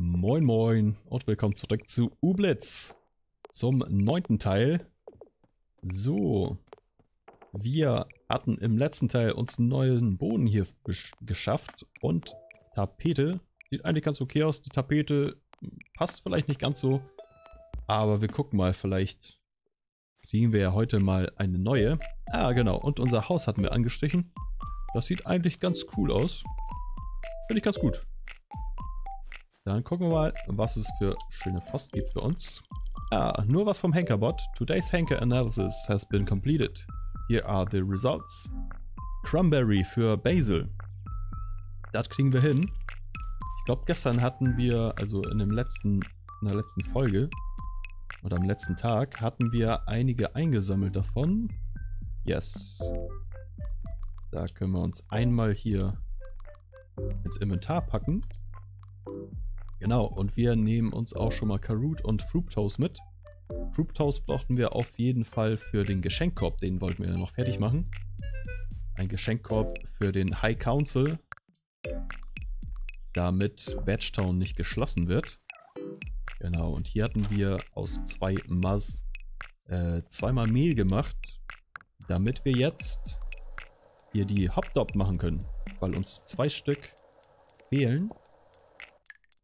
Moin moin und willkommen zurück zu Ublitz zum neunten Teil. So, wir hatten im letzten Teil uns einen neuen Boden hier geschafft und Tapete. Sieht eigentlich ganz okay aus. Die Tapete passt vielleicht nicht ganz so, aber wir gucken mal, vielleicht kriegen wir ja heute mal eine neue. Ah, genau. Und unser Haus hatten wir angestrichen. Das sieht eigentlich ganz cool aus. Finde ich ganz gut. Dann gucken wir mal, was es für schöne Post gibt für uns. Ah, nur was vom Henkerbot. Today's Henker Analysis has been completed. Here are the results. Crumberry für Basil. Das kriegen wir hin. Ich glaube, gestern hatten wir, also in dem letzten, in der letzten Folge, oder am letzten Tag, hatten wir einige eingesammelt davon. Yes. Da können wir uns einmal hier ins Inventar packen. Genau, und wir nehmen uns auch schon mal Karut und Fructose mit. Fructose brauchten wir auf jeden Fall für den Geschenkkorb, den wollten wir noch fertig machen. Ein Geschenkkorb für den High Council, damit Badgetown nicht geschlossen wird. Genau, und hier hatten wir aus zwei Maz äh, zweimal Mehl gemacht, damit wir jetzt hier die Hopdop machen können, weil uns zwei Stück fehlen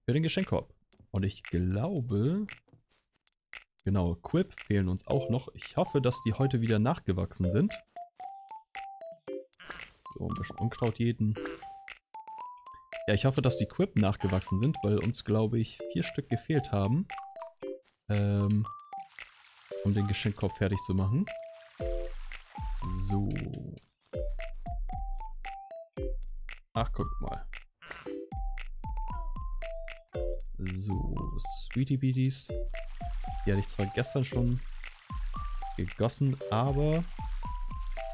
für den Geschenkkorb. Und ich glaube, genau, Quip fehlen uns auch noch. Ich hoffe, dass die heute wieder nachgewachsen sind. So, ein bisschen Unkraut jeden. Ja, ich hoffe, dass die Quip nachgewachsen sind, weil uns, glaube ich, vier Stück gefehlt haben. Ähm, um den Geschenkkorb fertig zu machen. So. Ach, guck mal. So, Sweetie Beaties. Die hatte ich zwar gestern schon gegossen, aber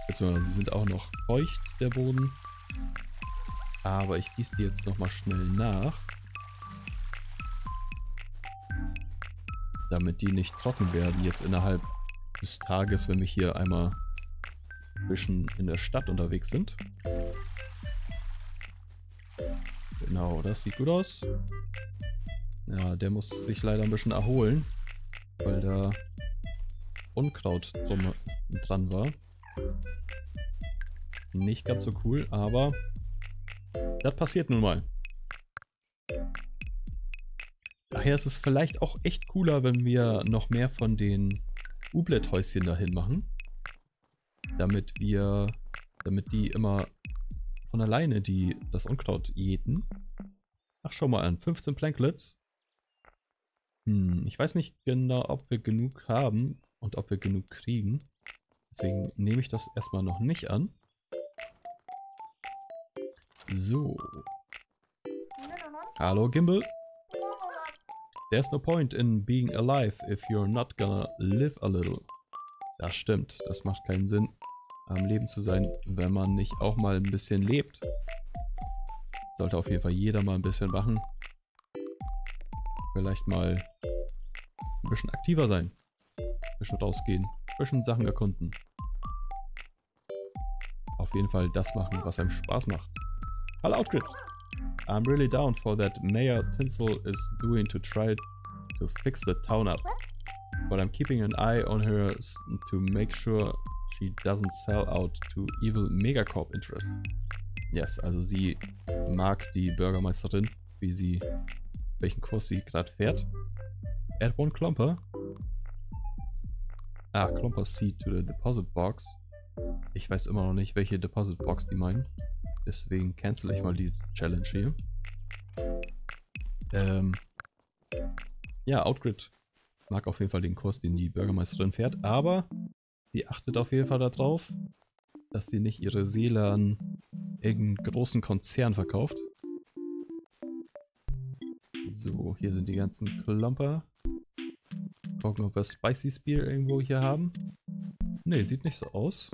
beziehungsweise sie sind auch noch feucht, der Boden. Aber ich gieße die jetzt nochmal schnell nach. Damit die nicht trocken werden jetzt innerhalb des Tages, wenn wir hier einmal ein bisschen in der Stadt unterwegs sind. Genau, das sieht gut aus. Ja, der muss sich leider ein bisschen erholen, weil da Unkraut drum, dran war. Nicht ganz so cool, aber das passiert nun mal. Daher ist es vielleicht auch echt cooler, wenn wir noch mehr von den Ublet-Häuschen dahin machen. Damit wir, damit die immer von alleine die, das Unkraut jäten. Ach, schau mal an, 15 Planklets. Hm, ich weiß nicht genau, ob wir genug haben und ob wir genug kriegen. Deswegen nehme ich das erstmal noch nicht an. So. Hallo Gimbal. There's no point in being alive if you're not gonna live a little. Das stimmt, das macht keinen Sinn, am Leben zu sein, wenn man nicht auch mal ein bisschen lebt. Sollte auf jeden Fall jeder mal ein bisschen machen. Vielleicht mal ein bisschen aktiver sein. Ein bisschen rausgehen. Ein bisschen Sachen erkunden. Auf jeden Fall das machen, was einem Spaß macht. Hallo Outgrid! I'm really down for that Mayor Tinsel is doing to try to fix the town up. But I'm keeping an eye on her to make sure she doesn't sell out to evil Megacorp interests. Yes, also sie mag die Bürgermeisterin, wie sie welchen Kurs sie gerade fährt. Add one Klomper. Ah, Klomper seed to the deposit box. Ich weiß immer noch nicht, welche Deposit Box die meinen. Deswegen cancel ich mal die Challenge hier. Ähm, ja, Outgrid mag auf jeden Fall den Kurs, den die Bürgermeisterin fährt, aber sie achtet auf jeden Fall darauf, dass sie nicht ihre Seele an irgendeinen großen Konzern verkauft. So, hier sind die ganzen Klumper. Gucken, ob wir Spicy Spear irgendwo hier haben. Ne, sieht nicht so aus.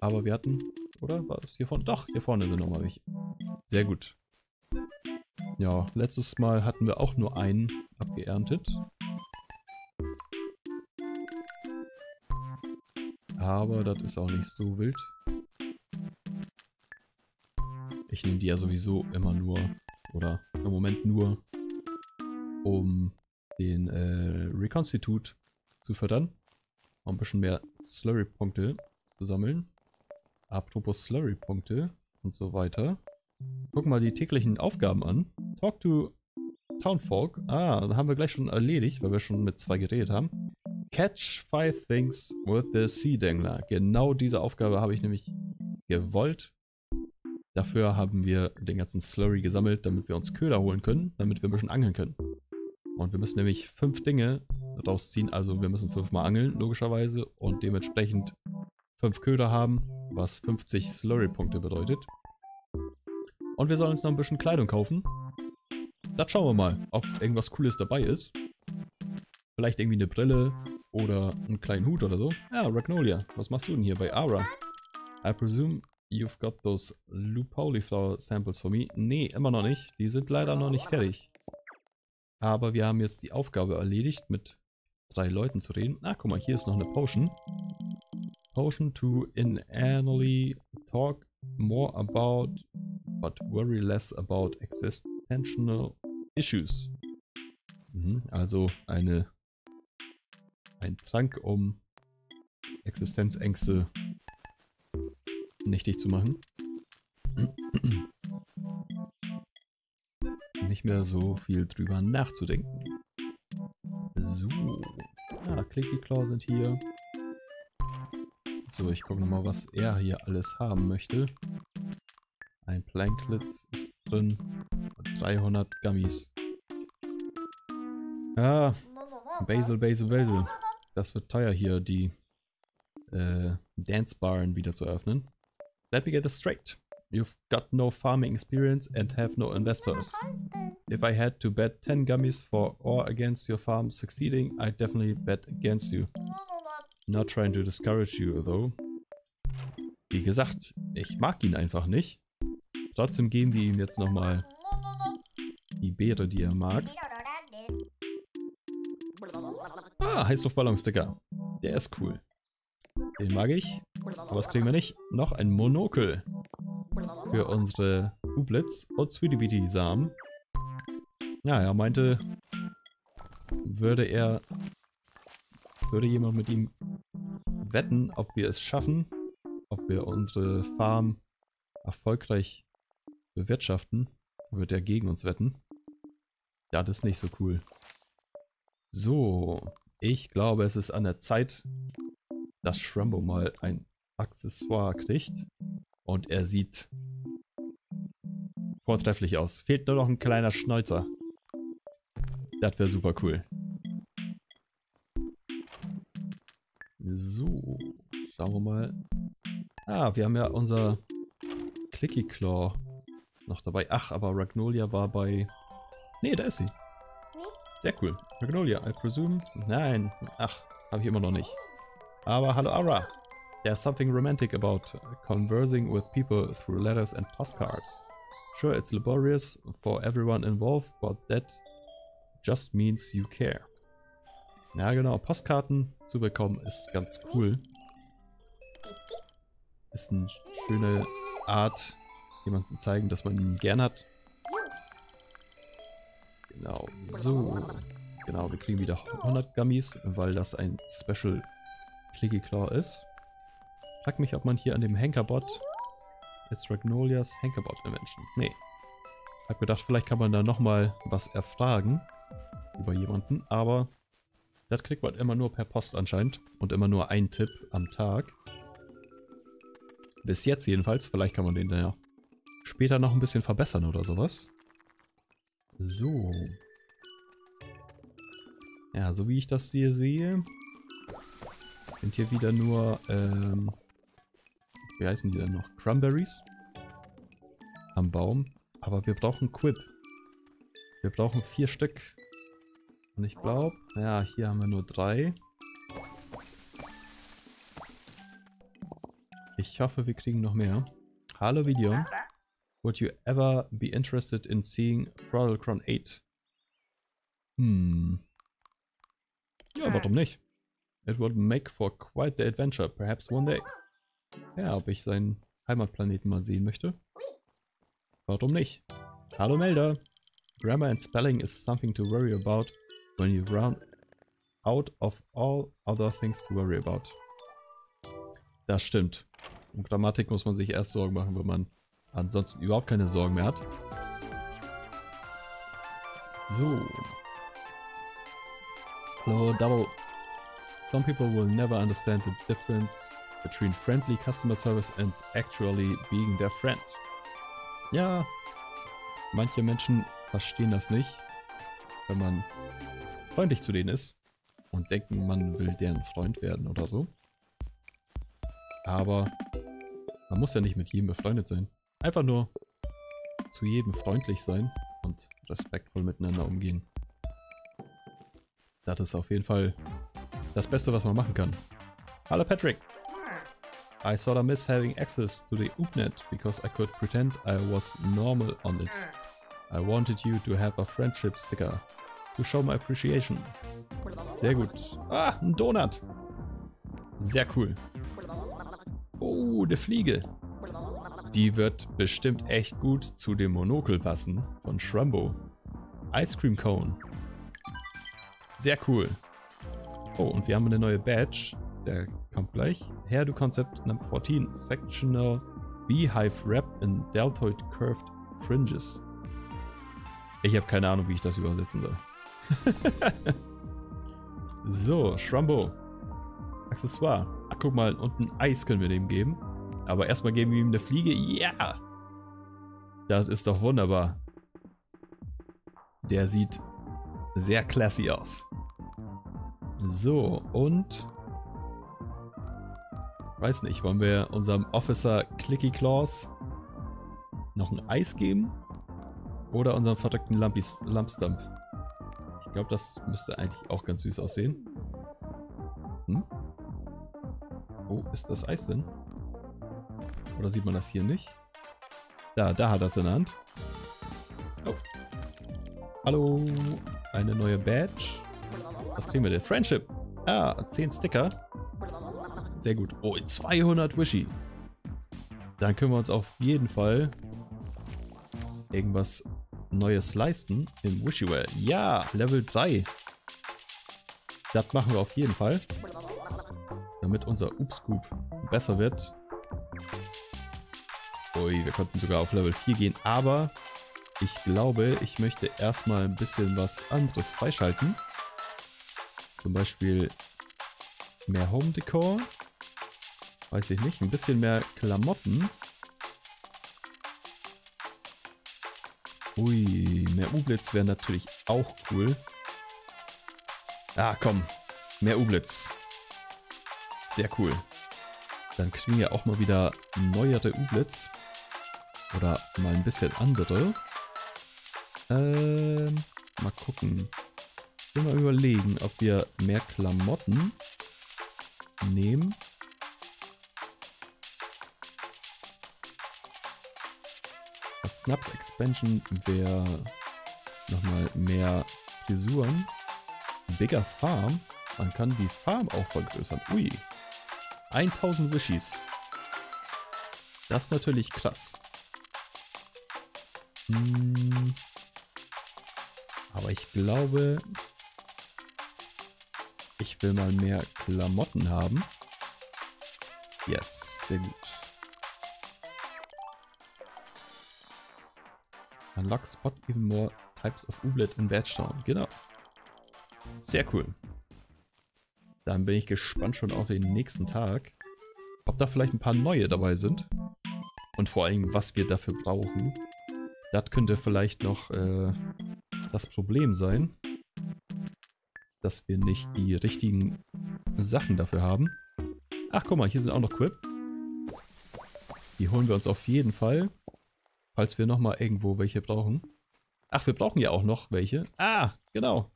Aber wir hatten, oder? War es hier vorne? Doch, hier vorne sind nochmal welche. Sehr gut. Ja, letztes Mal hatten wir auch nur einen abgeerntet. Aber das ist auch nicht so wild. Ich nehme die ja sowieso immer nur, oder im Moment nur um den äh, Reconstitute zu fördern. Um ein bisschen mehr Slurry-Punkte zu sammeln. Apropos Slurry-Punkte und so weiter. Guck mal die täglichen Aufgaben an. Talk to Townfolk. Ah, da haben wir gleich schon erledigt, weil wir schon mit zwei geredet haben. Catch five things with the Sea Dangler. Genau diese Aufgabe habe ich nämlich gewollt. Dafür haben wir den ganzen Slurry gesammelt, damit wir uns Köder holen können, damit wir ein bisschen angeln können. Und wir müssen nämlich fünf Dinge rausziehen. Also wir müssen fünfmal angeln, logischerweise. Und dementsprechend fünf Köder haben, was 50 Slurry-Punkte bedeutet. Und wir sollen uns noch ein bisschen Kleidung kaufen. Das schauen wir mal, ob irgendwas Cooles dabei ist. Vielleicht irgendwie eine Brille oder einen kleinen Hut oder so. Ja, Ragnolia, was machst du denn hier bei Ara? I presume you've got those Lupoli Flower Samples for me. Nee, immer noch nicht. Die sind leider noch nicht fertig. Aber wir haben jetzt die Aufgabe erledigt, mit drei Leuten zu reden. Ah, guck mal, hier ist noch eine Potion. Potion to inanely talk more about, but worry less about existential issues. Mhm, also eine, ein Trank, um Existenzängste nichtig zu machen. Nicht mehr so viel drüber nachzudenken. So. Ah, Clicky Claw sind hier. So, ich gucke nochmal, was er hier alles haben möchte. Ein Planklitz ist drin. 300 Gummies. Ah, Basil, Basil, Basil. Das wird teuer hier, die äh, Dance Baren wieder zu öffnen. Let me get this straight. You've got no farming experience and have no investors. If I had to bet 10 gummies for or against your farm succeeding, I'd definitely bet against you. Not trying to discourage you, though. Wie gesagt, ich mag ihn einfach nicht. Trotzdem geben wir ihm jetzt nochmal die Beere, die er mag. Ah, Heißluftballonsticker. Der ist cool. Den mag ich. Aber was kriegen wir nicht? Noch ein Monokel. Für unsere Ublitz und Sweetie Samen. Ja, er meinte, würde er, würde jemand mit ihm wetten, ob wir es schaffen, ob wir unsere Farm erfolgreich bewirtschaften, wird er gegen uns wetten. Ja, das ist nicht so cool. So, ich glaube, es ist an der Zeit, dass Shrambo mal ein Accessoire kriegt. Und er sieht vortrefflich aus. Fehlt nur noch ein kleiner Schnäuzer. Das wäre super cool. So, schauen wir mal. Ah, wir haben ja unser Clicky Claw noch dabei. Ach, aber Ragnolia war bei... Nee, da ist sie. Sehr cool. Magnolia, I presume? Nein. Ach, habe ich immer noch nicht. Aber hallo Ara. There's something romantic about conversing with people through letters and postcards. Sure, it's laborious for everyone involved, but that just means you care. Ja genau, Postkarten zu bekommen ist ganz cool. Ist eine schöne Art, jemand zu zeigen, dass man ihn gern hat. Genau, so. Genau, wir kriegen wieder 100 Gummies, weil das ein Special Clicky Claw ist. Frag mich, ob man hier an dem Henkerbot jetzt Ragnolias Henkerbot Menschen. Nee. Hab gedacht, vielleicht kann man da nochmal was erfragen über jemanden, aber das kriegt man immer nur per Post anscheinend und immer nur ein Tipp am Tag. Bis jetzt jedenfalls, vielleicht kann man den ja später noch ein bisschen verbessern oder sowas. So. Ja, so wie ich das hier sehe, sind hier wieder nur, ähm, wie heißen die denn noch? Cranberries am Baum. Aber wir brauchen Quip. Wir brauchen vier Stück. Und ich glaube, ja, hier haben wir nur drei. Ich hoffe, wir kriegen noch mehr. Hallo Video. Would you ever be interested in seeing Throttlecron 8? Hm. Ja, warum nicht? It would make for quite the adventure, perhaps one day. Ja, ob ich seinen Heimatplaneten mal sehen möchte? Warum nicht? Hallo Melder. Grammar and spelling is something to worry about when you run out of all other things to worry about. Das stimmt. Um Grammatik muss man sich erst Sorgen machen, wenn man ansonsten überhaupt keine Sorgen mehr hat. So. Hello, Double. Some people will never understand the difference between friendly customer service and actually being their friend. Ja, manche Menschen verstehen das nicht, wenn man freundlich zu denen ist und denken, man will deren Freund werden oder so. Aber man muss ja nicht mit jedem befreundet sein. Einfach nur zu jedem freundlich sein und respektvoll miteinander umgehen. Das ist auf jeden Fall das Beste, was man machen kann. Hallo Patrick! I sorta miss having access to the Oopnet because I could pretend I was normal on it. I wanted you to have a friendship sticker to show my appreciation. Sehr gut. Ah, ein Donut. Sehr cool. Oh, eine Fliege. Die wird bestimmt echt gut zu dem Monokel passen von Shrumbo. Ice Cream Cone. Sehr cool. Oh, und wir haben eine neue Badge. Der kommt gleich. Hair do Concept Number 14. Sectional Beehive Wrap in Deltoid Curved Fringes. Ich habe keine Ahnung, wie ich das übersetzen soll. so, Shrumbo. Accessoire. Ach, guck mal, und ein Eis können wir dem geben. Aber erstmal geben wir ihm eine Fliege. Ja! Yeah! Das ist doch wunderbar. Der sieht sehr classy aus. So, und... Weiß nicht, wollen wir unserem Officer Clicky Claws noch ein Eis geben? Oder unserem verrückten Lumpstump? Ich glaube, das müsste eigentlich auch ganz süß aussehen. Hm? Wo ist das Eis denn? Oder sieht man das hier nicht? Da, da hat er es in der Hand. Oh. Hallo. Eine neue Badge. Was kriegen wir denn? Friendship. Ah, 10 Sticker. Sehr gut. Oh, 200 Wishy. Dann können wir uns auf jeden Fall irgendwas Neues leisten im Wishyware. Ja, Level 3. Das machen wir auf jeden Fall. Damit unser Oopscoop besser wird. Ui, wir konnten sogar auf Level 4 gehen, aber ich glaube, ich möchte erstmal ein bisschen was anderes freischalten. Zum Beispiel mehr Home Decor. Weiß ich nicht. Ein bisschen mehr Klamotten. Ui, mehr Ublitz wäre natürlich auch cool. Ah, komm. Mehr Ublitz. Sehr cool. Dann kriegen wir auch mal wieder neuere Ublitz. Oder mal ein bisschen andere. Ähm, mal gucken. Ich will mal überlegen, ob wir mehr Klamotten nehmen. Snaps Expansion wäre nochmal mehr Frisuren. Bigger Farm. Man kann die Farm auch vergrößern. Ui. 1000 Wishies. Das ist natürlich krass. Hm. Aber ich glaube, ich will mal mehr Klamotten haben. Yes, sehr gut. Unlock spot even more types of Ublet in Badgetown. Genau. Sehr cool. Dann bin ich gespannt schon auf den nächsten Tag. Ob da vielleicht ein paar neue dabei sind. Und vor allem, was wir dafür brauchen. Das könnte vielleicht noch äh, das Problem sein. Dass wir nicht die richtigen Sachen dafür haben. Ach, guck mal, hier sind auch noch Quip. Die holen wir uns auf jeden Fall. Falls wir nochmal irgendwo welche brauchen. Ach, wir brauchen ja auch noch welche. Ah, genau.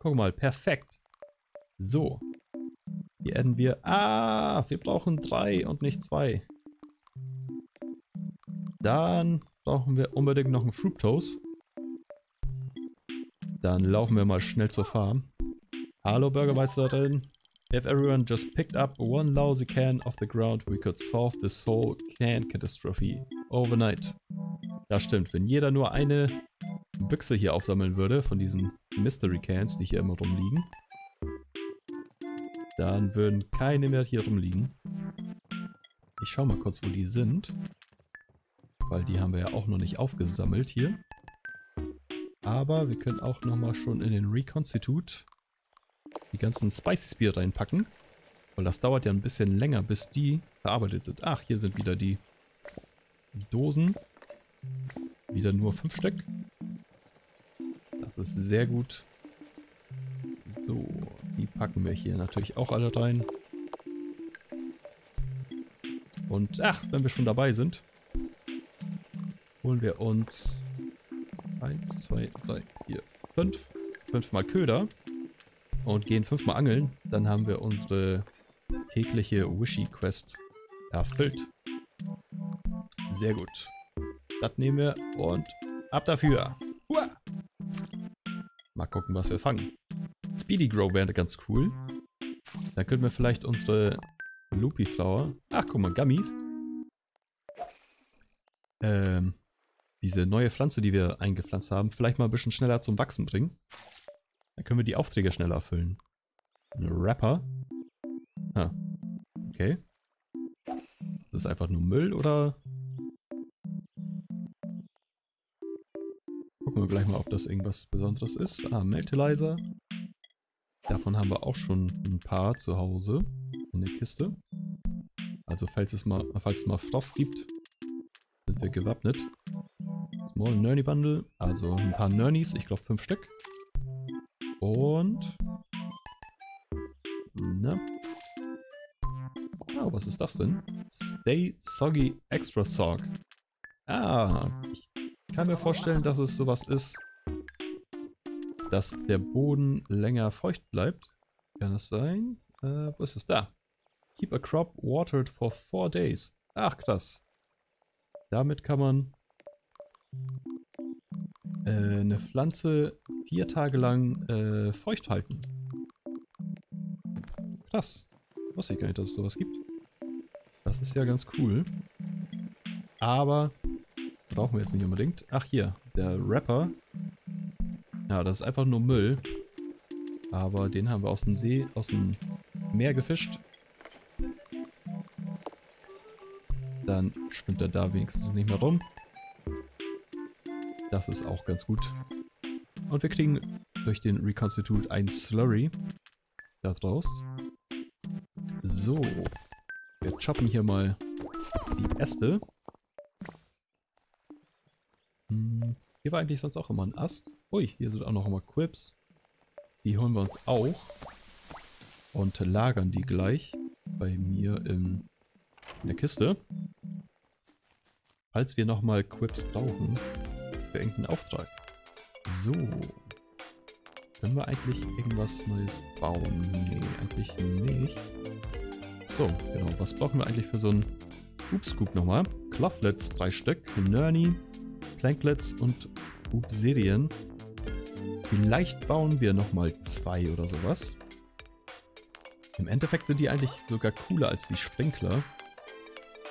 Guck mal, perfekt. So. Hier adden wir... Ah, wir brauchen drei und nicht zwei. Dann brauchen wir unbedingt noch einen Fructose. Dann laufen wir mal schnell zur Farm. Hallo Bürgermeisterin. If everyone just picked up one lousy can off the ground, we could solve this whole can catastrophe overnight. Das stimmt, wenn jeder nur eine Büchse hier aufsammeln würde, von diesen Mystery Cans, die hier immer rumliegen, dann würden keine mehr hier rumliegen. Ich schau mal kurz, wo die sind. Weil die haben wir ja auch noch nicht aufgesammelt hier. Aber wir können auch nochmal schon in den Reconstitute die ganzen Spicy Spear reinpacken. Weil das dauert ja ein bisschen länger, bis die verarbeitet sind. Ach, hier sind wieder die Dosen. Wieder nur fünf Stück. Das ist sehr gut. So, die packen wir hier natürlich auch alle rein. Und ach, wenn wir schon dabei sind, holen wir uns 1, 2, 3, 4, 5. Fünfmal Köder und gehen fünfmal angeln. Dann haben wir unsere tägliche Wishy-Quest erfüllt. Sehr gut. Das nehmen wir und ab dafür. Uah! Mal gucken, was wir fangen. Speedy Grow wäre ganz cool. Dann könnten wir vielleicht unsere Loopy Flower. Ach, guck mal, Gummies. Ähm, diese neue Pflanze, die wir eingepflanzt haben, vielleicht mal ein bisschen schneller zum Wachsen bringen. Dann können wir die Aufträge schneller erfüllen. Ein Rapper. Ah. Okay. Ist das einfach nur Müll oder? Gucken wir gleich mal, ob das irgendwas Besonderes ist. Ah, Meltilizer. Davon haben wir auch schon ein paar zu Hause in der Kiste. Also falls es mal, falls es mal Frost gibt, sind wir gewappnet. Small Nerny Bundle, also ein paar Nernies, ich glaube fünf Stück. Und... Na? Ah, was ist das denn? Stay Soggy Extra Sog. Ah, kann mir vorstellen, dass es sowas ist, dass der Boden länger feucht bleibt. Kann das sein? Äh, wo ist es? Da. Keep a crop watered for four days. Ach, krass. Damit kann man äh, eine Pflanze vier Tage lang äh, feucht halten. Krass. Wusste ich gar nicht, dass es sowas gibt. Das ist ja ganz cool. Aber brauchen wir jetzt nicht unbedingt. Ach hier, der Rapper. Ja, das ist einfach nur Müll. Aber den haben wir aus dem See, aus dem Meer gefischt. Dann schwimmt er da wenigstens nicht mehr rum. Das ist auch ganz gut. Und wir kriegen durch den Reconstitute ein Slurry da draus. So. Wir choppen hier mal die Äste. Hier war eigentlich sonst auch immer ein Ast. Ui, hier sind auch noch immer Quips. Die holen wir uns auch. Und lagern die gleich bei mir in der Kiste. Falls wir nochmal Quips brauchen, für irgendeinen Auftrag. So. Können wir eigentlich irgendwas Neues bauen? Nee, eigentlich nicht. So, genau. Was brauchen wir eigentlich für so einen Oop-Scoop nochmal? Cloughlets, drei Stück. Nerny, Planklets und Obsidian. Vielleicht bauen wir nochmal zwei oder sowas. Im Endeffekt sind die eigentlich sogar cooler als die Sprinkler.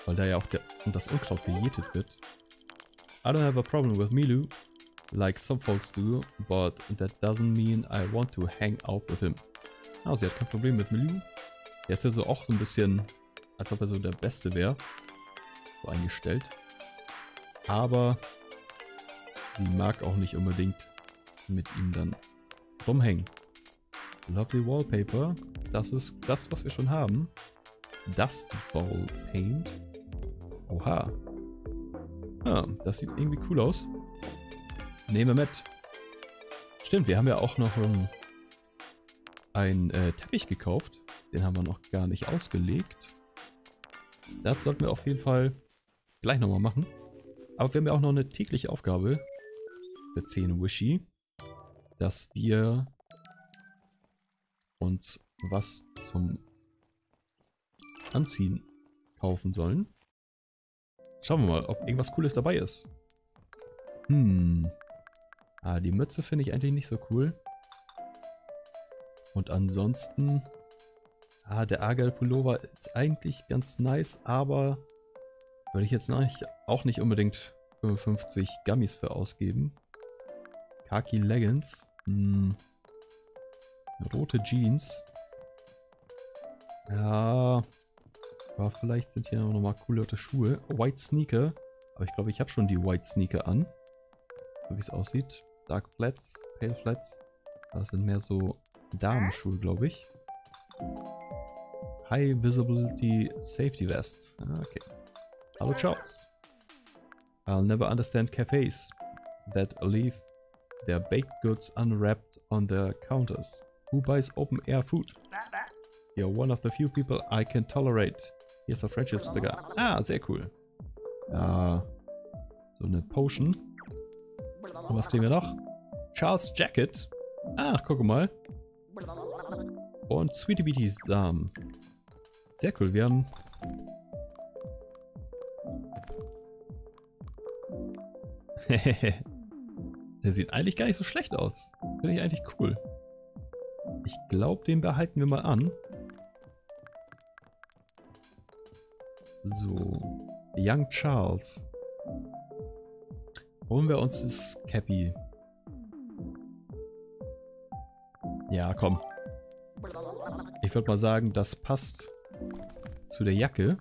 Weil da ja auch der, das Unkraut gejätet wird. I don't have a problem with Milu, like some folks do, but that doesn't mean I want to hang out with him. Ah, sie hat kein Problem mit Milu. Der ist ja so auch so ein bisschen, als ob er so der Beste wäre. So eingestellt. Aber sie mag auch nicht unbedingt mit ihm dann rumhängen. Lovely Wallpaper. Das ist das, was wir schon haben. Dust Bowl Paint. Oha. Ja, das sieht irgendwie cool aus. Nehme mit. Stimmt, wir haben ja auch noch ähm, einen äh, Teppich gekauft. Den haben wir noch gar nicht ausgelegt. Das sollten wir auf jeden Fall gleich nochmal machen. Aber wir haben ja auch noch eine tägliche Aufgabe für 10 Wishy, dass wir uns was zum Anziehen kaufen sollen. Schauen wir mal, ob irgendwas Cooles dabei ist. Hm. Ah, die Mütze finde ich eigentlich nicht so cool. Und ansonsten... Ah, der Argyle Pullover ist eigentlich ganz nice, aber... Würde ich jetzt auch nicht unbedingt 55 Gummies für ausgeben. Khaki Leggings. Hm. Rote Jeans. Ja. Aber vielleicht sind hier noch mal coole Schuhe. White Sneaker. Aber ich glaube, ich habe schon die White Sneaker an. So wie es aussieht. Dark Flats, Pale Flats. Das sind mehr so Damenschuhe, glaube ich. High Visibility Safety Vest. Okay. Hallo Charles. I'll never understand cafes that leave their baked goods unwrapped on their counters. Who buys open air food? You're one of the few people I can tolerate. Here's a friendship sticker. Ah, sehr cool. Ja, so eine Potion. Und was kriegen wir noch? Charles Jacket. Ach, guck mal. Und Sweetie Beaties Samen. Sehr cool, wir haben... Der sieht eigentlich gar nicht so schlecht aus. Finde ich eigentlich cool. Ich glaube, den behalten wir mal an. So. Young Charles. Holen wir uns das Cappy. Ja, komm. Ich würde mal sagen, das passt zu der Jacke.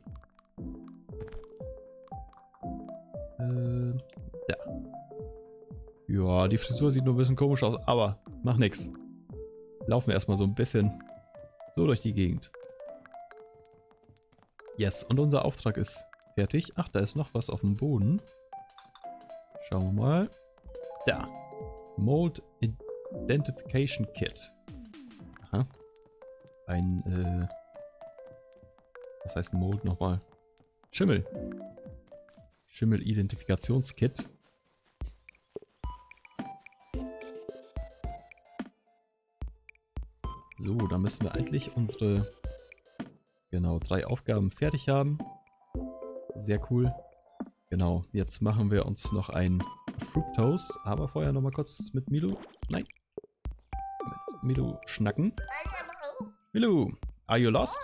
Ja, die Frisur sieht nur ein bisschen komisch aus, aber mach nix. Laufen wir erstmal so ein bisschen so durch die Gegend. Yes, und unser Auftrag ist fertig. Ach, da ist noch was auf dem Boden. Schauen wir mal. Da. Mold Identification Kit. Aha. Ein, äh... Was heißt Mold nochmal? Schimmel. Schimmel-Identifikationskit. So, da müssen wir eigentlich unsere Genau, drei Aufgaben fertig haben. Sehr cool. Genau, jetzt machen wir uns noch ein Fructose, aber vorher nochmal kurz mit Milu, nein, mit Milu schnacken. Milu, are you lost?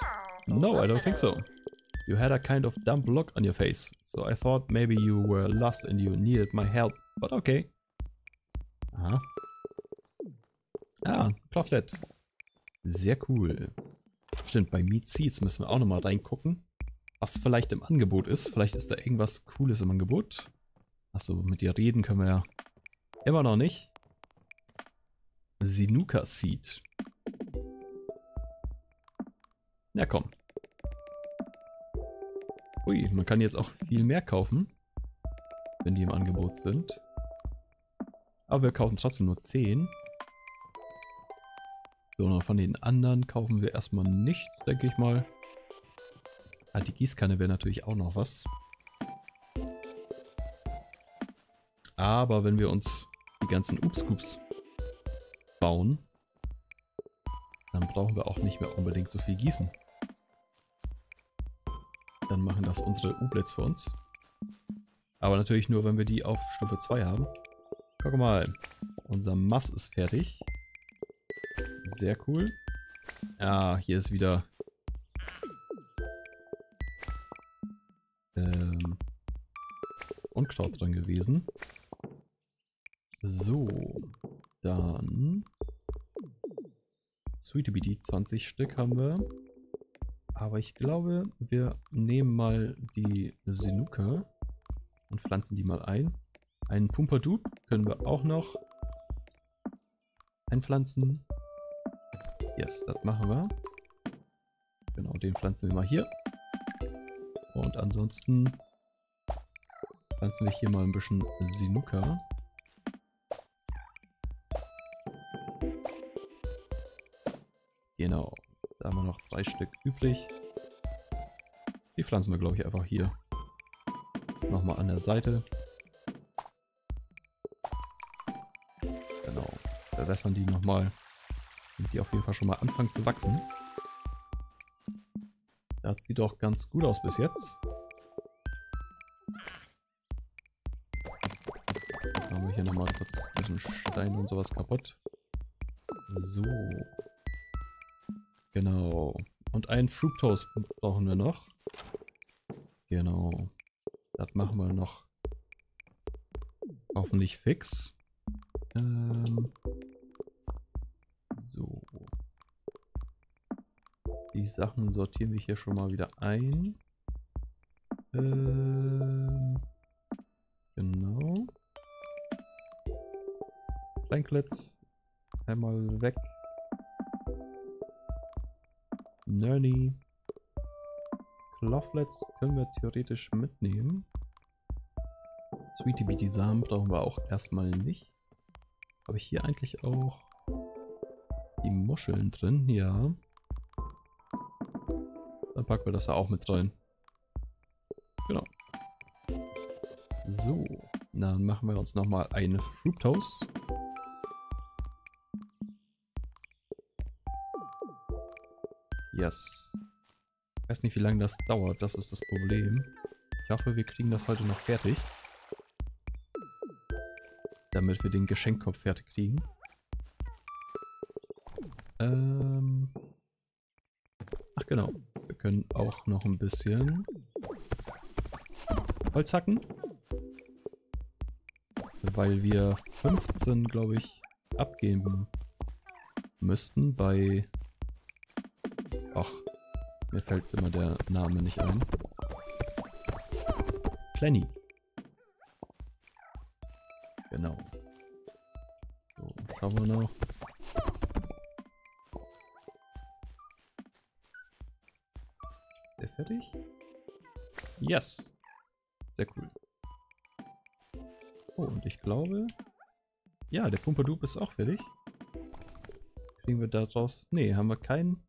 No, I don't think so. You had a kind of dumb look on your face, so I thought maybe you were lost and you needed my help, but okay. Aha. Ah, Clothlet. Sehr cool. Stimmt, bei Meat Seeds müssen wir auch nochmal reingucken. Was vielleicht im Angebot ist. Vielleicht ist da irgendwas Cooles im Angebot. Achso, mit dir reden können wir ja immer noch nicht. Sinuka Seed. Ja, komm. Ui, man kann jetzt auch viel mehr kaufen, wenn die im Angebot sind. Aber wir kaufen trotzdem nur 10. So, von den anderen kaufen wir erstmal nichts, denke ich mal. Ah, die Gießkanne wäre natürlich auch noch was. Aber wenn wir uns die ganzen Upscoops bauen, dann brauchen wir auch nicht mehr unbedingt so viel gießen. Dann machen das unsere Ublets für uns. Aber natürlich nur, wenn wir die auf Stufe 2 haben. Guck mal, unser Mass ist fertig. Sehr cool. Ah, hier ist wieder... Ähm, Unkraut dran gewesen. So, dann... Sweetie BD 20 Stück haben wir. Aber ich glaube, wir nehmen mal die Sinuka und pflanzen die mal ein. Einen Pumperdude können wir auch noch einpflanzen. Yes, das machen wir. Genau, den pflanzen wir mal hier. Und ansonsten pflanzen wir hier mal ein bisschen Sinuka. Genau, da haben wir noch drei Stück übrig. Die pflanzen wir, glaube ich, einfach hier. Nochmal an der Seite. Genau, verwässern die nochmal die auf jeden Fall schon mal anfangen zu wachsen. Das sieht doch ganz gut aus bis jetzt. Haben wir hier nochmal kurz ein bisschen Stein und sowas kaputt. So. Genau. Und einen Fructose brauchen wir noch. Genau. Das machen wir noch hoffentlich fix. Ähm, Sachen sortieren wir hier schon mal wieder ein. Ähm, genau. Planklets. Einmal weg. Nerny. Cloughlets können wir theoretisch mitnehmen. Sweetie Beatie Samen brauchen wir auch erstmal nicht. Habe ich hier eigentlich auch die Muscheln drin? Ja. Dann packen wir das da auch mit rein. Genau. So, dann machen wir uns nochmal eine Fructose. Yes. Ich weiß nicht, wie lange das dauert, das ist das Problem. Ich hoffe, wir kriegen das heute noch fertig. Damit wir den Geschenkkopf fertig kriegen. Ähm. Ach genau. Wir können auch noch ein bisschen Holz hacken. Weil wir 15, glaube ich, abgeben müssten bei Ach, mir fällt immer der Name nicht ein. Plenny. Genau. So, schauen wir noch. Yes. Sehr cool. Oh, und ich glaube... Ja, der Pumperdup ist auch fertig. Kriegen wir daraus... Nee, haben wir keinen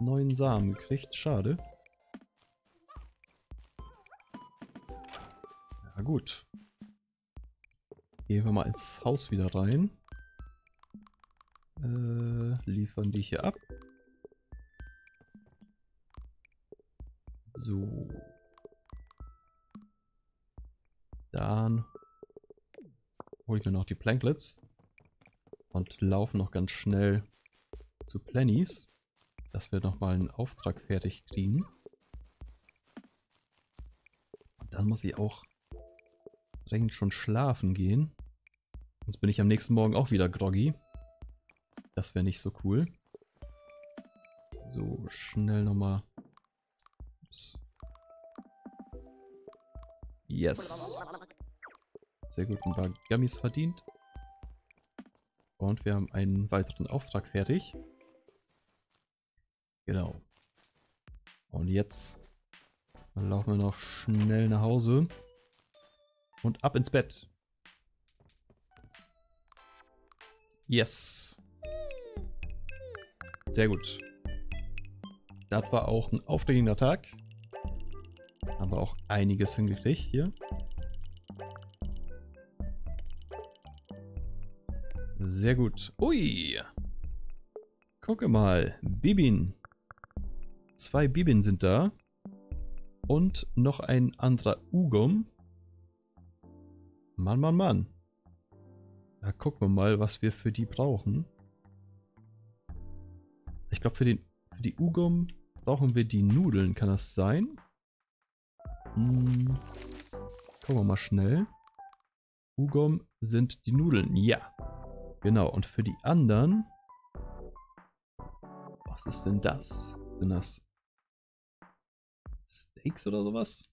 neuen Samen gekriegt. Schade. Ja gut. Gehen wir mal ins Haus wieder rein. Äh, liefern die hier ab. So. Mir noch die Planklets und laufe noch ganz schnell zu Plannys dass wir nochmal einen Auftrag fertig kriegen. Und dann muss ich auch dringend schon schlafen gehen. Sonst bin ich am nächsten Morgen auch wieder groggy. Das wäre nicht so cool. So, schnell nochmal. Yes. Sehr gut, ein paar Gummies verdient. Und wir haben einen weiteren Auftrag fertig. Genau. Und jetzt laufen wir noch schnell nach Hause. Und ab ins Bett. Yes. Sehr gut. Das war auch ein aufregender Tag. Haben wir auch einiges hingekriegt hier. Sehr gut. Ui. Gucke mal. Bibin. Zwei Bibin sind da. Und noch ein anderer Ugum. Mann, Mann, Mann. Da gucken wir mal, was wir für die brauchen. Ich glaube, für, für die Ugum brauchen wir die Nudeln. Kann das sein? Hm. Gucken wir mal schnell. Ugum sind die Nudeln. Ja. Genau. Und für die anderen... Was ist denn das? Sind das Steaks oder sowas?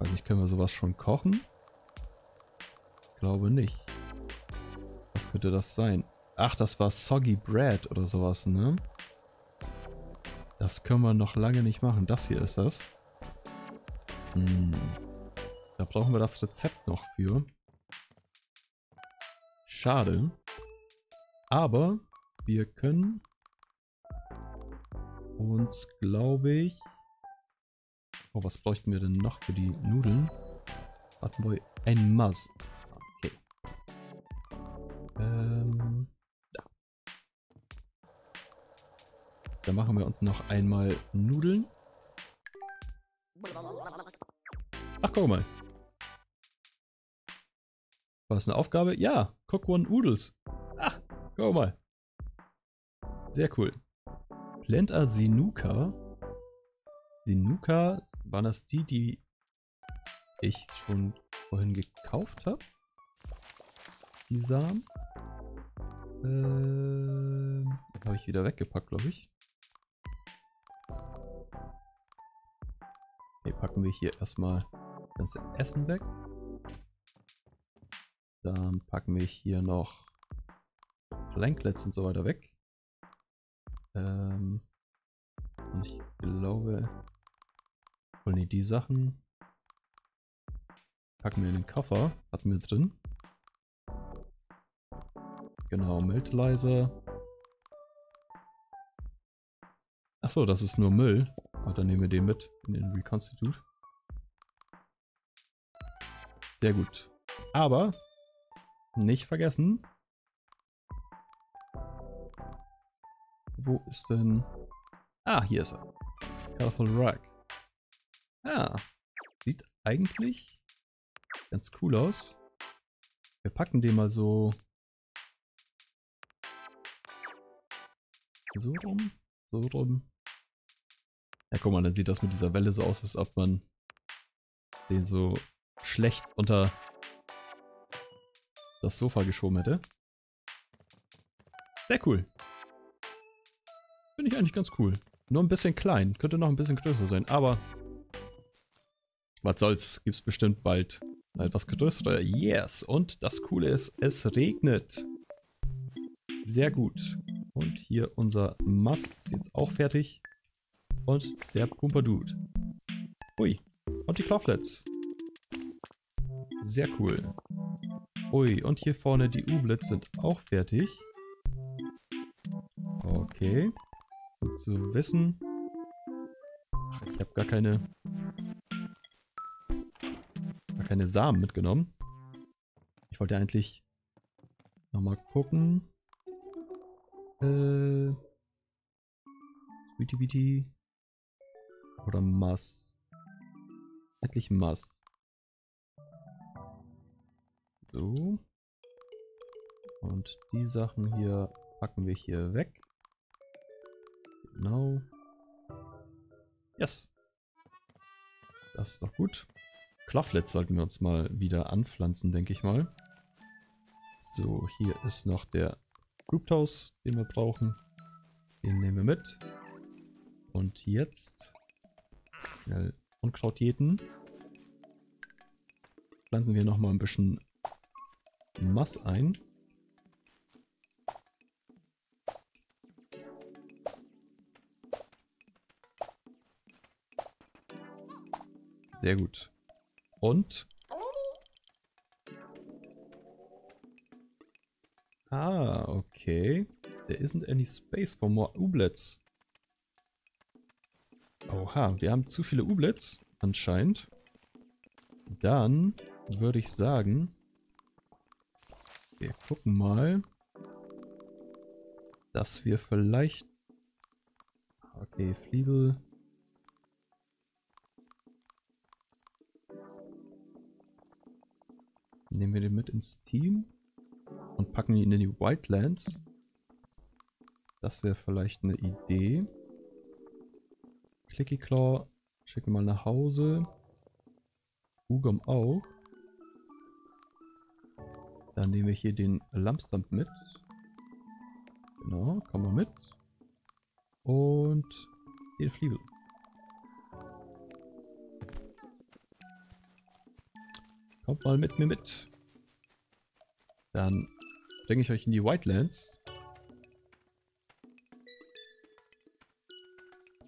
Weiß nicht, können wir sowas schon kochen? Glaube nicht. Was könnte das sein? Ach, das war Soggy Bread oder sowas, ne? Das können wir noch lange nicht machen. Das hier ist das. Hm. Da brauchen wir das Rezept noch für. Schade. Aber wir können uns, glaube ich... Oh, was bräuchten wir denn noch für die Nudeln? Warten wir, ein Muzz. Okay. Ähm, da. Dann machen wir uns noch einmal Nudeln. Ach, guck mal. War das eine Aufgabe? Ja, Cook One Oodles. Ach, guck mal. Sehr cool. Planta Sinuka. Sinuka, waren das die, die ich schon vorhin gekauft habe? die Samen. Ähm, habe ich wieder weggepackt, glaube ich. Okay, packen wir hier erstmal das ganze Essen weg. Dann packen wir hier noch Planklets und so weiter weg. Ähm, und ich glaube, holen die, die Sachen. Packen wir in den Koffer. Hatten wir drin. Genau, Meltelizer. Achso, das ist nur Müll. Und ah, dann nehmen wir den mit in den Reconstitute. Sehr gut. Aber nicht vergessen. Wo ist denn... Ah, hier ist er. Colorful Rug. Ah, sieht eigentlich ganz cool aus. Wir packen den mal so... So rum, so rum. Ja, guck mal, dann sieht das mit dieser Welle so aus, als ob man den so schlecht unter das Sofa geschoben hätte. Sehr cool. Finde ich eigentlich ganz cool. Nur ein bisschen klein. Könnte noch ein bisschen größer sein, aber was soll's. Gibt's bestimmt bald etwas größere. Yes. Und das Coole ist, es regnet. Sehr gut. Und hier unser Mast ist jetzt auch fertig. Und der Pumper Dude. Ui. Und die Clawflats. Sehr cool. Ui, und hier vorne die U-Blitz sind auch fertig. Okay. Gut zu wissen. Ach, ich habe gar keine... Gar keine Samen mitgenommen. Ich wollte eigentlich nochmal gucken. Äh... Sweetie. Oder Mass. Endlich Mass. So. Und die Sachen hier packen wir hier weg. Genau. Yes. Das ist doch gut. Cloughlets sollten wir uns mal wieder anpflanzen, denke ich mal. So, hier ist noch der Grouptouse, den wir brauchen. Den nehmen wir mit. Und jetzt schnell Unkraut jäten. Pflanzen wir nochmal ein bisschen Mass ein. Sehr gut. Und? Ah, okay. There isn't any space for more Ublets. Oha, wir haben zu viele Ublets, anscheinend. Dann würde ich sagen, wir gucken mal, dass wir vielleicht... Okay, Fliebel. Nehmen wir den mit ins Team und packen ihn in die Wildlands. Das wäre vielleicht eine Idee. Clicky Claw schicken wir mal nach Hause. Ugam auch. Dann nehmen wir hier den Lumpstump mit. Genau, kommen wir mit. Und den Fliebel. Kommt mal mit mir mit. Dann bringe ich euch in die Whitelands.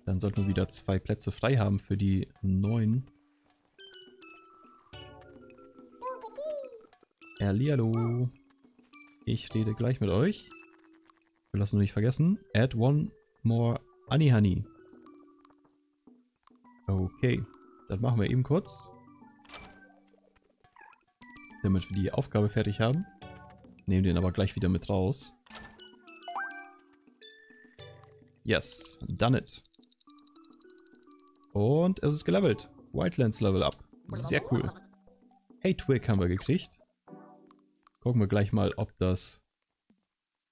Dann sollten wir wieder zwei Plätze frei haben für die neuen Hallihallo. Ich rede gleich mit euch. Wir lassen nicht vergessen. Add one more Honey Honey. Okay. Das machen wir eben kurz. Damit wir die Aufgabe fertig haben. Nehmen den aber gleich wieder mit raus. Yes, done it. Und es ist gelevelt. Wildlands Level Up. Sehr cool. Hey Twig haben wir gekriegt. Gucken wir gleich mal, ob das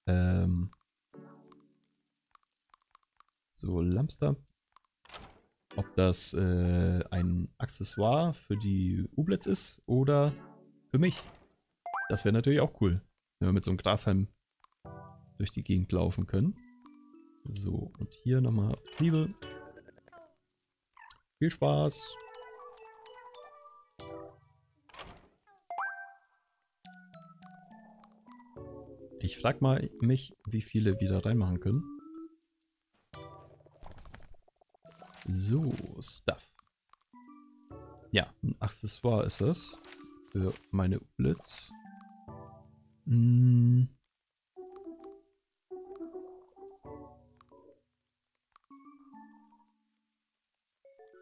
ähm, so Lamster, ob das äh, ein Accessoire für die Ublets ist oder für mich. Das wäre natürlich auch cool. Wenn wir mit so einem Grashalm durch die Gegend laufen können. So, und hier nochmal Zwiebel. Viel Spaß! Ich frag mal mich, wie viele wir da reinmachen können. So, Stuff. Ja, ein Accessoire ist es. Für meine Blitz. Hm.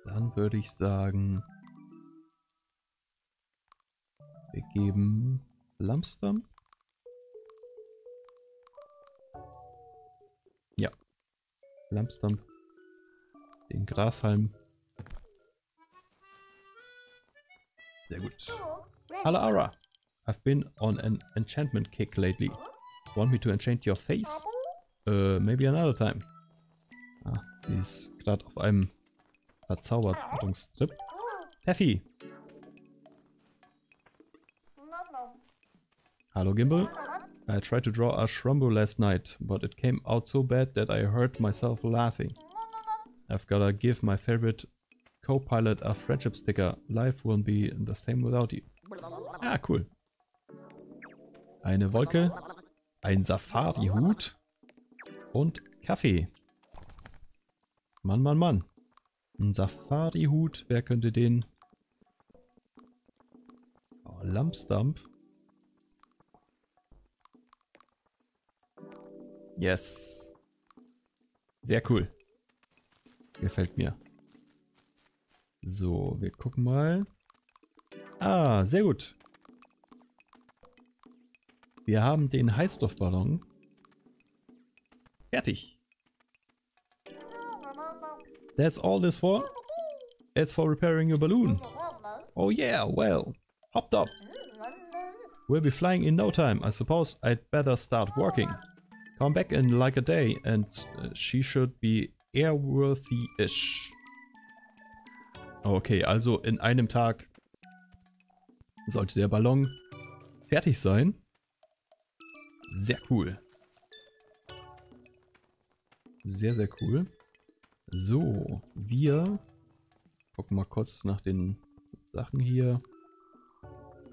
Dann würde ich sagen, wir geben Lamstam. Lamstam. Den Grashalm. Sehr gut. Hallo Ara. I've been on an enchantment kick lately. Want me to enchant your face? Uh, maybe another time. Ah, die ist gerade auf einem Verzauberungstrip. Teffi. Hallo Gimbal. I tried to draw a Shrumbo last night, but it came out so bad that I hurt myself laughing. I've gotta give my favorite co-pilot a friendship sticker. Life won't be the same without you. Ah, cool. Eine Wolke, ein Safari-Hut und Kaffee. Mann, Mann, Mann. Ein Safari-Hut, wer könnte den... Oh, Lumpstump. Yes. Sehr cool. Gefällt mir. So, wir gucken mal. Ah, sehr gut. Wir haben den Heißstoffballon. Fertig. That's all this for? It's for repairing your balloon. Oh yeah, well, hopped up. We'll be flying in no time. I suppose I'd better start working. Come back in like a day and uh, she should be airworthy-ish. Okay, also in einem Tag sollte der Ballon fertig sein. Sehr cool. Sehr, sehr cool. So, wir gucken mal kurz nach den Sachen hier.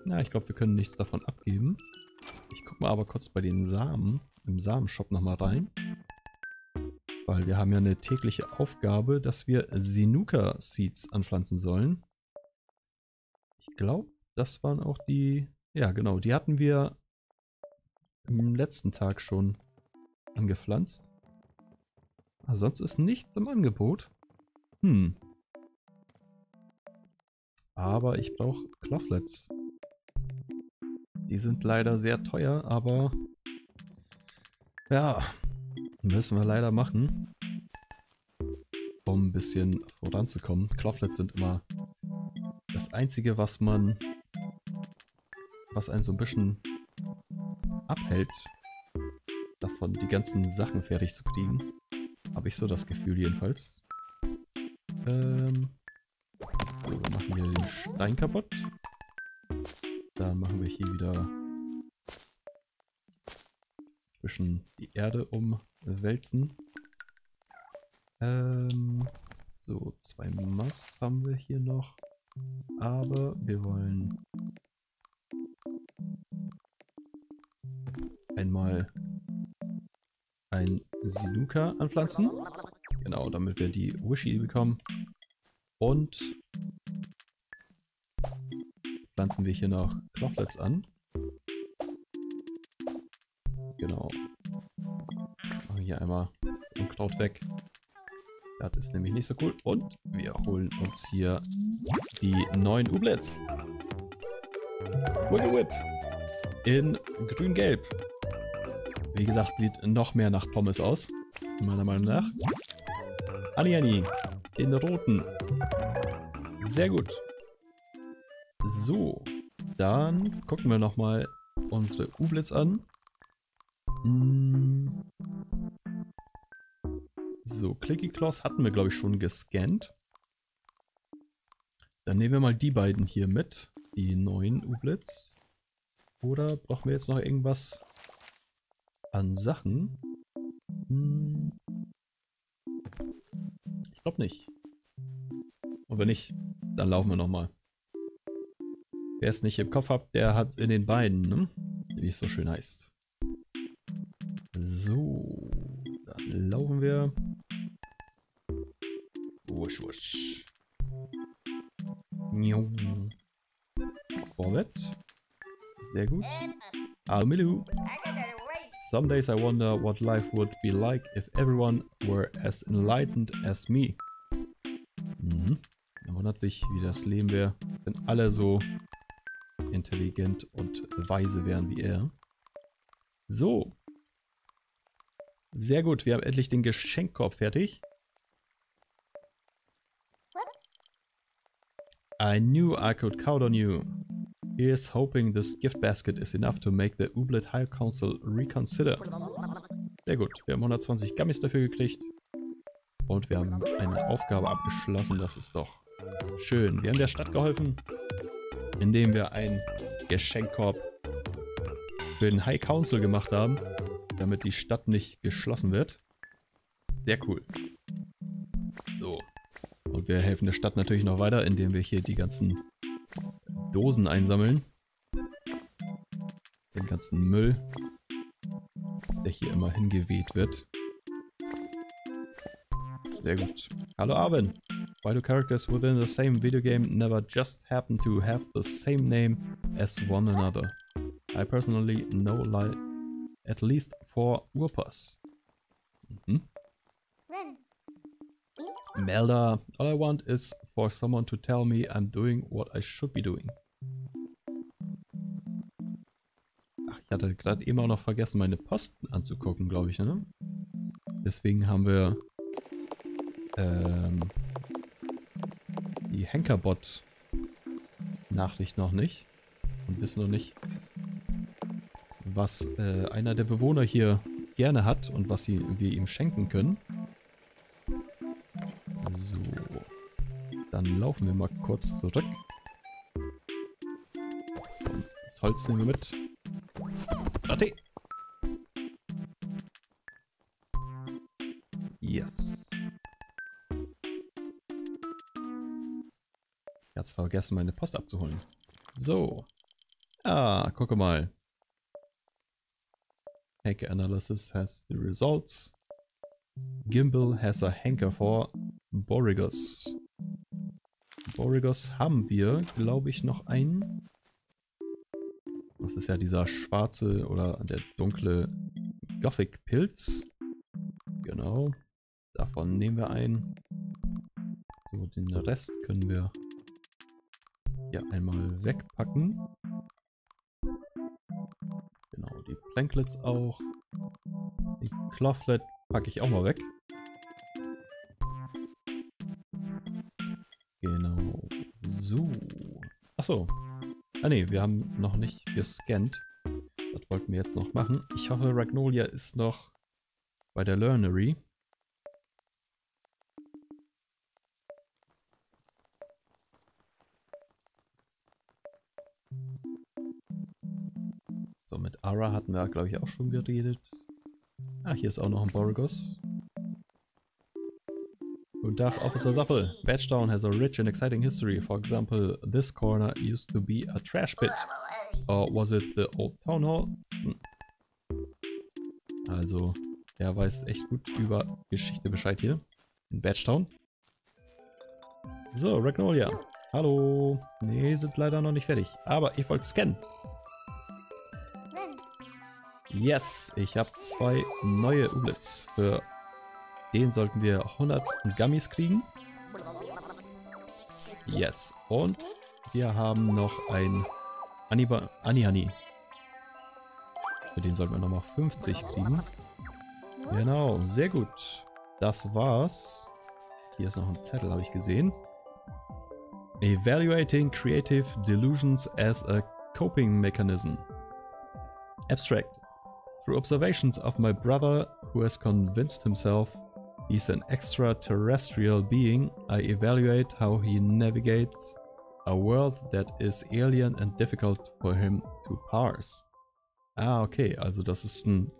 Na, ich glaube, wir können nichts davon abgeben. Ich gucke mal aber kurz bei den Samen, im Samenshop nochmal rein. Weil wir haben ja eine tägliche Aufgabe, dass wir Sinuka Seeds anpflanzen sollen. Ich glaube, das waren auch die... Ja, genau, die hatten wir im letzten Tag schon angepflanzt. Aber sonst ist nichts im Angebot. Hm. Aber ich brauche Cloughlets. Die sind leider sehr teuer, aber ja, müssen wir leider machen, um ein bisschen voranzukommen. Cloughlets sind immer das Einzige, was man, was einen so ein bisschen abhält, davon die ganzen Sachen fertig zu kriegen. Habe ich so das Gefühl jedenfalls. Ähm, so, wir machen hier den Stein kaputt. Dann machen wir hier wieder bisschen die Erde umwälzen. Ähm, so, zwei Mass haben wir hier noch. Aber wir wollen einmal ein Sinuka anpflanzen. Genau, damit wir die Wishy bekommen. Und pflanzen wir hier noch Knochlets an. Genau. Machen hier einmal Unkraut weg. Das ist nämlich nicht so cool. Und wir holen uns hier die neuen Ublets. Wiggle Whip. In grün-gelb. Wie gesagt, sieht noch mehr nach Pommes aus. Meiner Meinung nach. Aniani. Den roten. Sehr gut. So. Dann gucken wir nochmal unsere Ublitz an. Hm. So, Clicky Claws hatten wir, glaube ich, schon gescannt. Dann nehmen wir mal die beiden hier mit. Die neuen Ublitz. Oder brauchen wir jetzt noch irgendwas an Sachen? Hm. Ich glaube nicht. Und wenn nicht, dann laufen wir nochmal. Wer es nicht im Kopf hat, der hat es in den Beinen, ne? Wie es so schön heißt. Almilu. Some days I wonder what life would be like if everyone were as enlightened as me. Mhm. Man wundert sich, wie das Leben wäre, wenn alle so intelligent und weise wären wie er. So. Sehr gut, wir haben endlich den Geschenkkorb fertig. I knew I could count on you. Here's hoping this gift basket is enough to make the Ublet High Council reconsider. Sehr gut, wir haben 120 Gummis dafür gekriegt. Und wir haben eine Aufgabe abgeschlossen, das ist doch schön. Wir haben der Stadt geholfen, indem wir einen Geschenkkorb für den High Council gemacht haben, damit die Stadt nicht geschlossen wird. Sehr cool. So. Und wir helfen der Stadt natürlich noch weiter, indem wir hier die ganzen Dosen einsammeln. Den ganzen Müll, der hier immer hingeweht wird. Sehr gut. Hallo Arvin. Why do characters within the same video game never just happen to have the same name as one another? I personally know like at least four Urpas. Mhm. Melda, all I want is for someone to tell me I'm doing what I should be doing. Ich hatte gerade eben auch noch vergessen, meine Posten anzugucken, glaube ich, ne? Deswegen haben wir ähm, die Henkerbot-Nachricht noch nicht. Und wissen noch nicht, was äh, einer der Bewohner hier gerne hat und was sie, wir ihm schenken können. So. Dann laufen wir mal kurz zurück. Das Holz nehmen wir mit. Warte! Yes. Ich hatte vergessen, meine Post abzuholen. So. Ah, gucke mal. Hacker Analysis has the results. Gimbal has a hanker for Borigos. Borigos haben wir, glaube ich, noch einen. Das ist ja dieser schwarze oder der dunkle Gothic-Pilz. Genau. Davon nehmen wir einen. So, den Rest können wir hier einmal wegpacken. Genau, die Planklets auch. Die Clothlet packe ich auch mal weg. Genau. So. Achso. Ah ne, wir haben noch nicht gescannt. Das wollten wir jetzt noch machen. Ich hoffe, Ragnolia ist noch bei der Learnery. So, mit Ara hatten wir, glaube ich, auch schon geredet. Ah, hier ist auch noch ein Borgos. Guten Tag, Officer Saffel. Badgetown has a rich and exciting history. For example, this corner used to be a trash pit. Or was it the old town hall? Hm. Also, er weiß echt gut über Geschichte Bescheid hier. In Badgetown. So, Ragnolia. Hallo. Nee, sind leider noch nicht fertig. Aber ich wollte scannen. Yes, ich habe zwei neue Ublets. Für den sollten wir 100 Gummies kriegen. Yes, und wir haben noch ein Aniba Anihani. Für den sollten wir nochmal 50 kriegen. Genau, sehr gut. Das war's. Hier ist noch ein Zettel, habe ich gesehen. Evaluating Creative Delusions as a Coping Mechanism. Abstract. Through observations of my brother, who has convinced himself he's an extraterrestrial being, I evaluate how he navigates a world that is alien and difficult for him to parse. Ah, okay, also das ist ein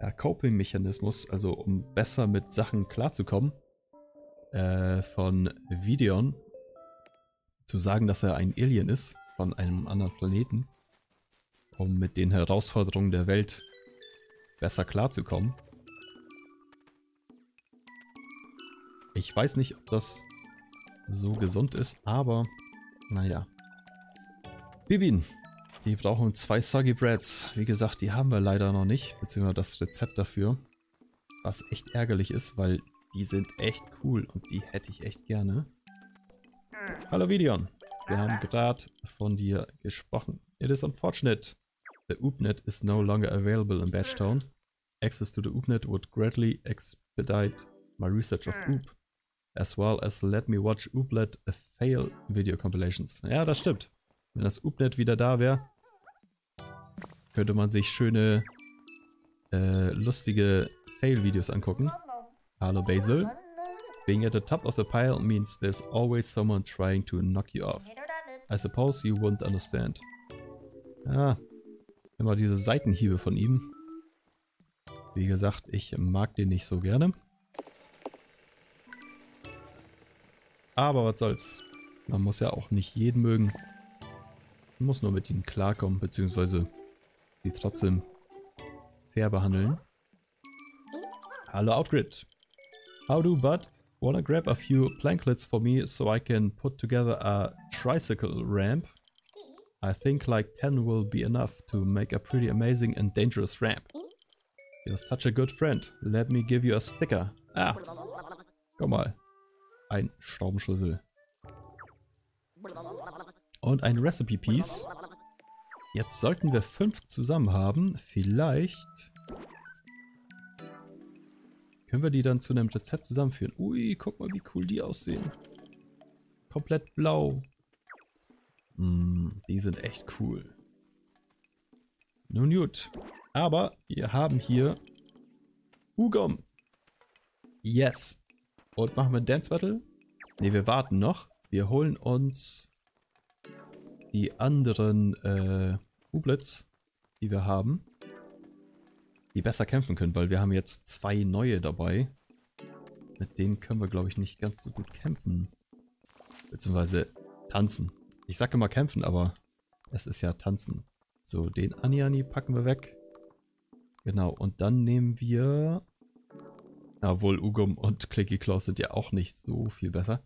ja, Coping-Mechanismus, also um besser mit Sachen klarzukommen, äh, von Videon zu sagen, dass er ein Alien ist von einem anderen Planeten, um mit den Herausforderungen der Welt besser klarzukommen. Ich weiß nicht, ob das so gesund ist, aber naja. Bibin, die brauchen zwei Soggy Breads. Wie gesagt, die haben wir leider noch nicht, beziehungsweise das Rezept dafür. Was echt ärgerlich ist, weil die sind echt cool und die hätte ich echt gerne. Hallo Vidion, wir haben gerade von dir gesprochen. It is unfortunate. The OOPNet is no longer available in Badgetown. Access to the OOPNet would greatly expedite my research of OOP, as well as let me watch OOPLET fail video compilations. Ja, das stimmt. Wenn das UpNet wieder da wäre, könnte man sich schöne, äh, lustige Fail-Videos angucken. Hallo Basil. Being at the top of the pile means there's always someone trying to knock you off. I suppose you won't understand. Ja, immer diese Seitenhiebe von ihm. Wie gesagt, ich mag den nicht so gerne. Aber was soll's. Man muss ja auch nicht jeden mögen. Man muss nur mit ihnen klarkommen, beziehungsweise sie trotzdem fair behandeln. Hallo Outgrid. How do, bud? Wanna grab a few planklets for me so I can put together a tricycle ramp? I think like 10 will be enough to make a pretty amazing and dangerous ramp. You're such a good friend. Let me give you a sticker. Ah, komm mal. Ein Schraubenschlüssel. Und ein Recipe Piece. Jetzt sollten wir fünf zusammen haben. Vielleicht können wir die dann zu einem Rezept zusammenführen. Ui, guck mal, wie cool die aussehen. Komplett blau. Mm, die sind echt cool. Nun gut. Aber wir haben hier Ugom. Yes. Und machen wir Dance Battle? Ne, wir warten noch. Wir holen uns die anderen äh, Ublets, die wir haben, die besser kämpfen können, weil wir haben jetzt zwei neue dabei. Mit denen können wir, glaube ich, nicht ganz so gut kämpfen. Beziehungsweise tanzen. Ich sage immer kämpfen, aber es ist ja tanzen. So, den Aniani packen wir weg. Genau, und dann nehmen wir... Obwohl Ugum und Clicky Claws sind ja auch nicht so viel besser.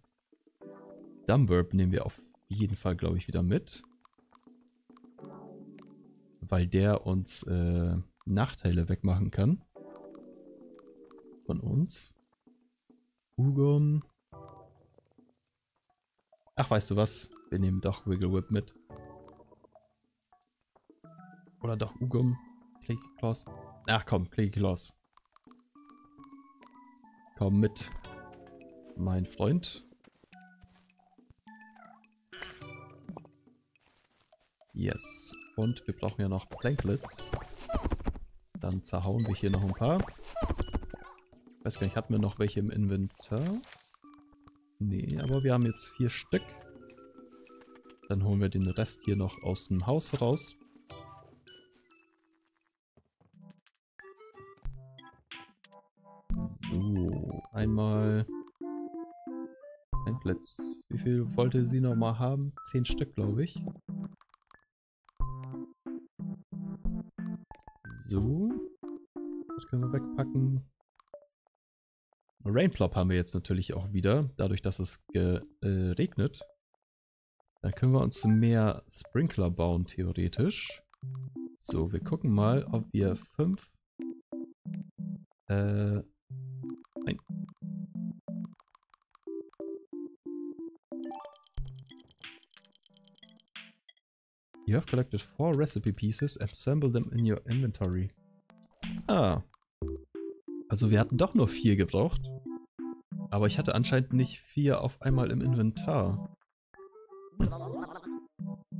Dumburb nehmen wir auf jeden Fall, glaube ich, wieder mit. Weil der uns äh, Nachteile wegmachen kann. Von uns. Ugum. Ach, weißt du was? Wir nehmen doch Wiggle Whip mit. Oder doch Ugum. Clicky Claws. Ach komm, Clicky Claws. Komm mit. Mein Freund. Yes. Und wir brauchen ja noch Planklets. Dann zerhauen wir hier noch ein paar. Ich weiß gar nicht, hatten wir noch welche im Inventar? Nee, aber wir haben jetzt vier Stück. Dann holen wir den Rest hier noch aus dem Haus raus. Wollte sie noch mal haben? Zehn Stück, glaube ich. So. Das können wir wegpacken. Rainplop haben wir jetzt natürlich auch wieder, dadurch, dass es geregnet. Äh, Dann können wir uns mehr Sprinkler bauen, theoretisch. So, wir gucken mal, ob wir fünf... Äh... Nein. You have collected four recipe pieces. Assemble them in your inventory. Ah. Also wir hatten doch nur vier gebraucht. Aber ich hatte anscheinend nicht vier auf einmal im Inventar.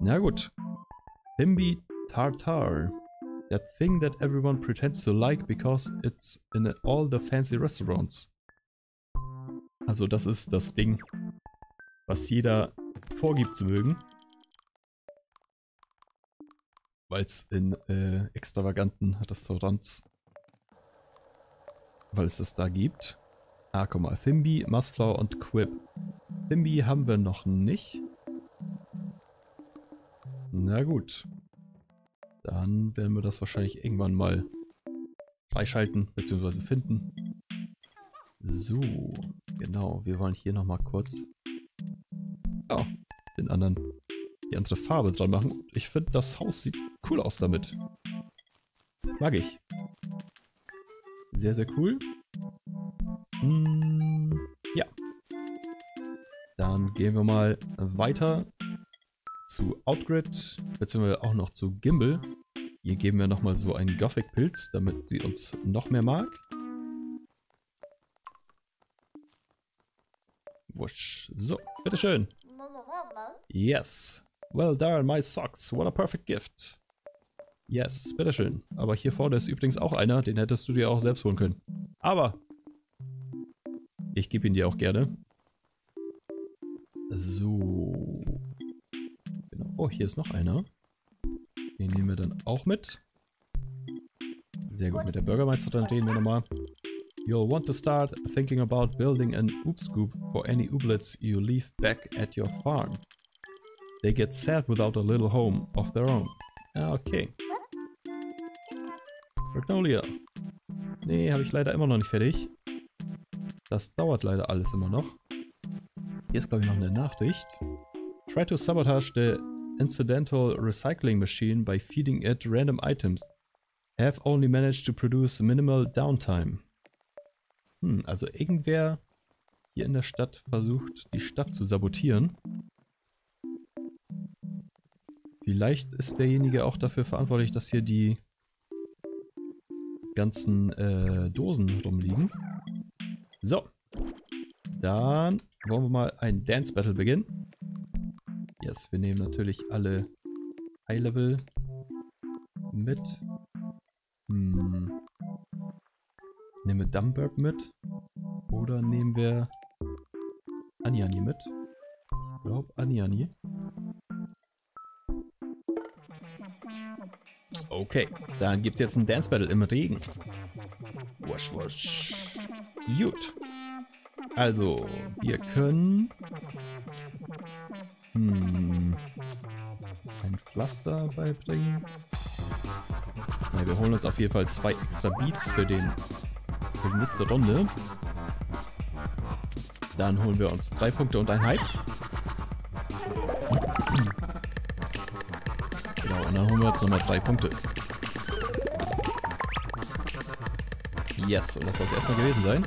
Na gut. Bimbi Tartar. That thing that everyone pretends to like because it's in all the fancy restaurants. Also das ist das Ding, was jeder vorgibt zu mögen weil es in äh, extravaganten Restaurants weil es das da gibt. Ah, guck mal. Fimbi, Musflower und Quip. Fimbi haben wir noch nicht. Na gut. Dann werden wir das wahrscheinlich irgendwann mal freischalten bzw. finden. So, genau. Wir wollen hier nochmal kurz oh, den anderen, die andere Farbe dran machen. Ich finde, das Haus sieht cool aus damit. Mag ich. Sehr, sehr cool. Hm, ja. Dann gehen wir mal weiter zu Outgrid, beziehungsweise auch noch zu Gimbal. Hier geben wir nochmal so einen Gothic-Pilz, damit sie uns noch mehr mag. Wusch. So, bitteschön. Yes. Well done, my socks. What a perfect gift. Yes, bitteschön. Aber hier vorne ist übrigens auch einer, den hättest du dir auch selbst holen können. Aber ich gebe ihn dir auch gerne. So. Genau. Oh, hier ist noch einer. Den nehmen wir dann auch mit. Sehr gut, mit der Bürgermeisterin reden wir nochmal. You'll want to start thinking about building an oops scoop for any ooblets you leave back at your farm. They get sad without a little home of their own. Ah, okay. Magnolia. Nee, habe ich leider immer noch nicht fertig. Das dauert leider alles immer noch. Hier ist, glaube ich, noch eine Nachricht. Try to sabotage the incidental recycling machine by feeding it random items. Have only managed to produce minimal downtime. Hm, also irgendwer hier in der Stadt versucht, die Stadt zu sabotieren. Vielleicht ist derjenige auch dafür verantwortlich, dass hier die ganzen äh, Dosen rumliegen. So. Dann wollen wir mal ein Dance Battle beginnen. Yes, wir nehmen natürlich alle High Level mit. Hm. Nehmen wir Dumburg mit? Oder nehmen wir Aniani mit? Ich glaube Aniani. Okay, dann gibt es jetzt ein Dance Battle im Regen. Wusch, wusch. Gut. Also, wir können... Hm, ein Pflaster beibringen. Ja, wir holen uns auf jeden Fall zwei extra Beats für, den, für die nächste Runde. Dann holen wir uns drei Punkte und ein Hype. Wir uns nochmal drei Punkte. Yes, und das soll es erstmal gewesen sein.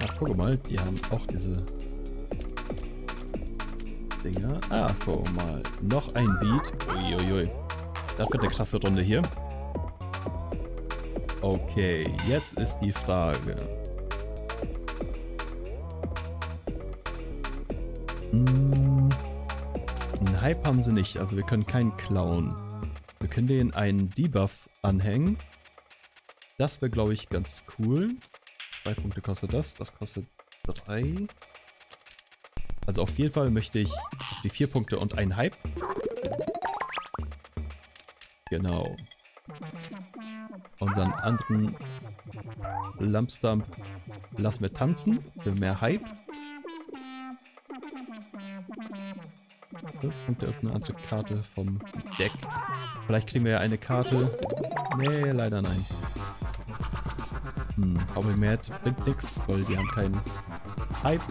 Ja, guck mal, die haben auch diese Dinger. Ah, guck mal, noch ein Beat. Uiuiui. Das wird eine krasse Runde hier. Okay, jetzt ist die Frage. Hm, einen Hype haben sie nicht, also wir können keinen klauen. Wir können denen einen Debuff anhängen. Das wäre, glaube ich, ganz cool. Zwei Punkte kostet das, das kostet drei. Also auf jeden Fall möchte ich die vier Punkte und einen Hype. Genau. Unseren anderen Lumpstump lassen wir tanzen für mehr Hype. Fünf Punkte auf eine andere Karte vom Deck. Vielleicht kriegen wir ja eine Karte. Nee, leider nein. Hm, Hobby Mad bringt nichts, weil die haben keinen Hype.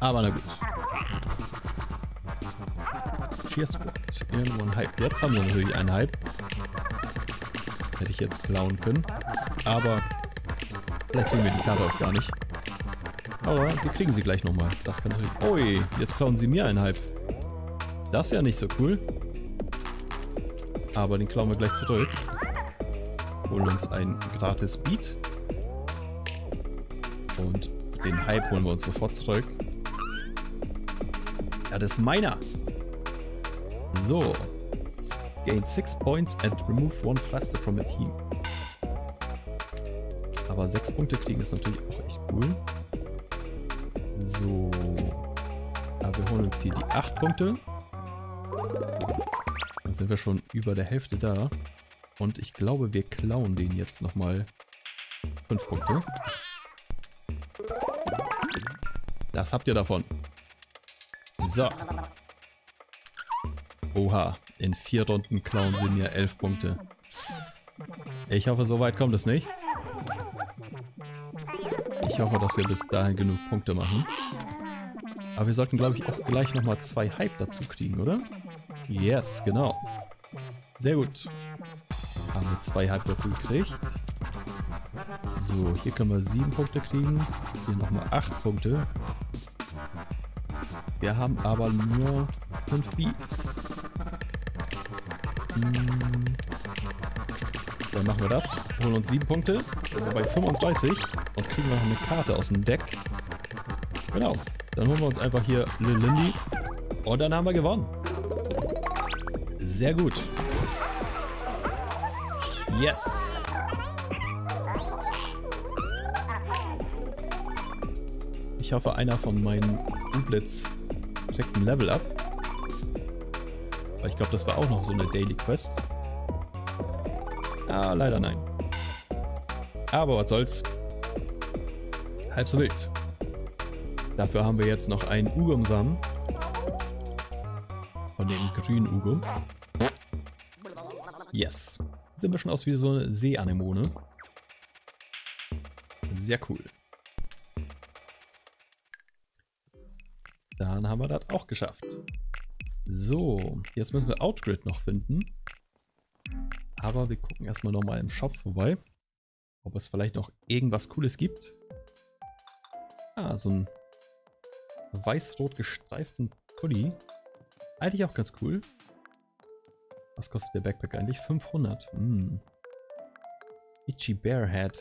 Aber na gut. Cheer Squad. Irgendwo ein Hype. Jetzt haben wir natürlich einen Hype. Hätte ich jetzt klauen können. Aber vielleicht kriegen wir die Karte auch gar nicht. Aber wir kriegen sie gleich nochmal. Das kann natürlich... Ui, jetzt klauen sie mir einen Hype. Das ist ja nicht so cool. Aber den klauen wir gleich zurück. Holen uns ein gratis Beat. Und den Hype holen wir uns sofort zurück. Ja, das ist meiner. So. Gain 6 points and remove one pflaster from a team. Aber 6 Punkte kriegen ist natürlich auch echt cool. So. Aber wir holen uns hier die 8 Punkte. Dann sind wir schon über der Hälfte da. Und ich glaube, wir klauen den jetzt nochmal 5 Punkte. Das habt ihr davon. So. Oha, in vier Runden klauen sie mir 11 Punkte. Ich hoffe, so weit kommt es nicht. Ich hoffe, dass wir bis dahin genug Punkte machen. Aber wir sollten, glaube ich, auch gleich nochmal zwei Hype dazu kriegen, oder? Yes, genau. Sehr gut. Haben wir zwei Hype dazu gekriegt. So, hier können wir sieben Punkte kriegen. Hier nochmal acht Punkte. Wir haben aber nur fünf Beats. Dann machen wir das. Holen uns sieben Punkte. Dann sind wir bei 35 und kriegen noch eine Karte aus dem Deck. Genau. Dann holen wir uns einfach hier Lil Lindy. Und dann haben wir gewonnen. Sehr gut. Yes. Ich hoffe, einer von meinen Duplets kriegt ein Level up. Weil ich glaube, das war auch noch so eine Daily Quest. Ah, leider nein. Aber was soll's. Halb so wild. Dafür haben wir jetzt noch einen Ugum-Samen. Von dem grünen Ugum. Yes. Sieht ein bisschen aus wie so eine Seeanemone. Sehr cool. Dann haben wir das auch geschafft. So, jetzt müssen wir Outgrid noch finden. Aber wir gucken erstmal nochmal im Shop vorbei. Ob es vielleicht noch irgendwas Cooles gibt. Ah, so ein weiß-rot gestreiften Pulli. Eigentlich auch ganz cool. Was kostet der Backpack eigentlich? 500. Hm. Itchy Bear Hat.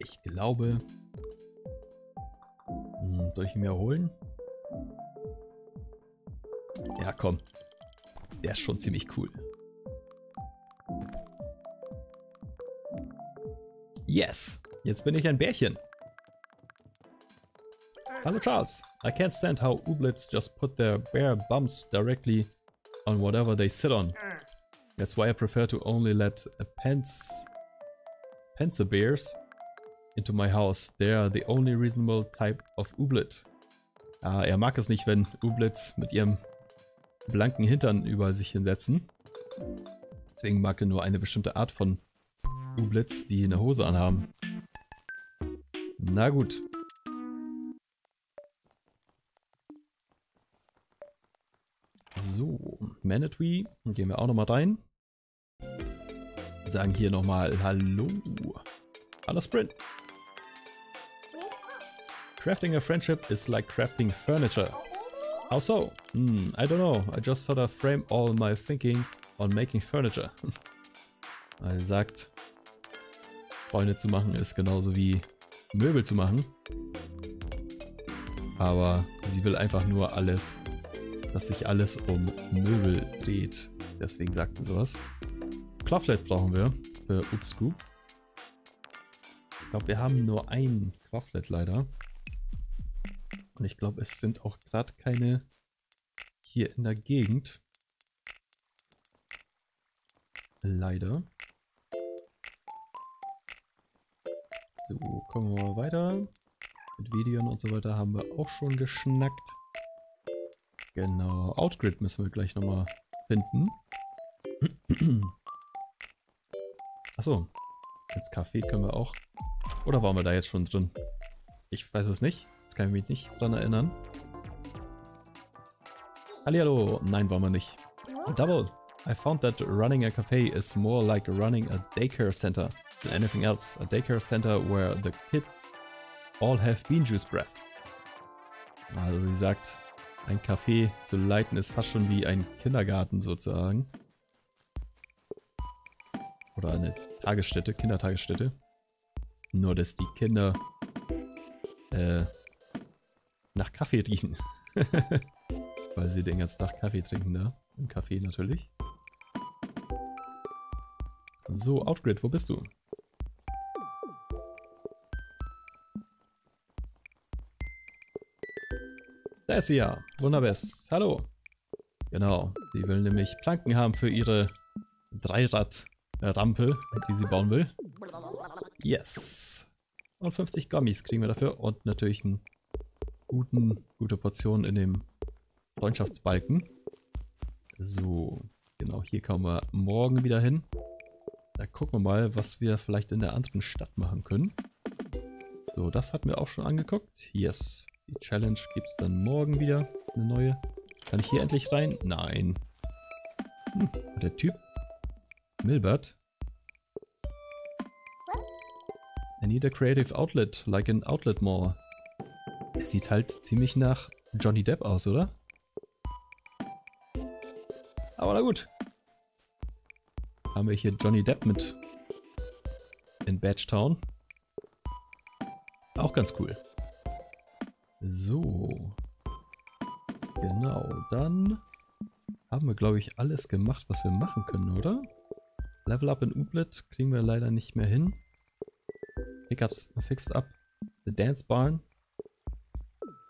Ich glaube... Hm, soll ich ihn mir holen? Ja, komm. Der ist schon ziemlich cool. Yes. Jetzt bin ich ein Bärchen. Hello Charles, I can't stand how Ooblets just put their bare bumps directly on whatever they sit on. That's why I prefer to only let pence, Pensa bears into my house. They are the only reasonable type of Ooblet. Ah, er mag es nicht, wenn Ooblets mit ihrem blanken Hintern über sich hinsetzen. Deswegen mag er nur eine bestimmte Art von Ooblets, die eine Hose anhaben. Na gut. So, Manatee. Gehen wir auch nochmal rein. Sagen hier nochmal Hallo. Hallo Sprint. Crafting a friendship is like crafting furniture. How so? Hmm, I don't know. I just sort of frame all my thinking on making furniture. er sagt, Freunde zu machen ist genauso wie Möbel zu machen. Aber sie will einfach nur alles dass sich alles um Möbel dreht. Deswegen sagt sie sowas. Clothlet brauchen wir für Upscoop. Ich glaube, wir haben nur ein Clothlet leider. Und ich glaube, es sind auch gerade keine hier in der Gegend. Leider. So, kommen wir mal weiter. Mit Videon und so weiter haben wir auch schon geschnackt. Genau, Outgrid müssen wir gleich nochmal finden. Achso, ins Café können wir auch. Oder waren wir da jetzt schon drin? Ich weiß es nicht. Jetzt kann ich mich nicht dran erinnern. Hallihallo. Nein, waren wir nicht. Double. I found that running a cafe is more like running a daycare center than anything else. A daycare center where the kids all have bean juice breath. Also sie sagt, ein Café zu leiten ist fast schon wie ein Kindergarten sozusagen. Oder eine Tagesstätte, Kindertagesstätte. Nur, dass die Kinder äh, nach Kaffee riechen. weil sie den ganzen Tag Kaffee trinken da. Im Kaffee natürlich. So, Outgrid, wo bist du? Da ist sie ja. Wunderbest. Hallo. Genau, sie will nämlich Planken haben für ihre Dreirad-Rampe, die sie bauen will. Yes. Und 50 Gummis kriegen wir dafür und natürlich einen guten, gute Portion in dem Freundschaftsbalken. So. Genau, hier kommen wir morgen wieder hin. Da gucken wir mal, was wir vielleicht in der anderen Stadt machen können. So, das hatten wir auch schon angeguckt. Yes. Die Challenge gibt es dann morgen wieder. Eine neue. Kann ich hier endlich rein? Nein. Hm, der Typ. Milbert. I need a creative outlet, like an outlet mall. Er sieht halt ziemlich nach Johnny Depp aus, oder? Aber na gut. Haben wir hier Johnny Depp mit in Badgetown. Auch ganz cool. So. Genau, dann haben wir, glaube ich, alles gemacht, was wir machen können, oder? Level Up in Ublet kriegen wir leider nicht mehr hin. Pickups Fixed Up. The Dance Barn.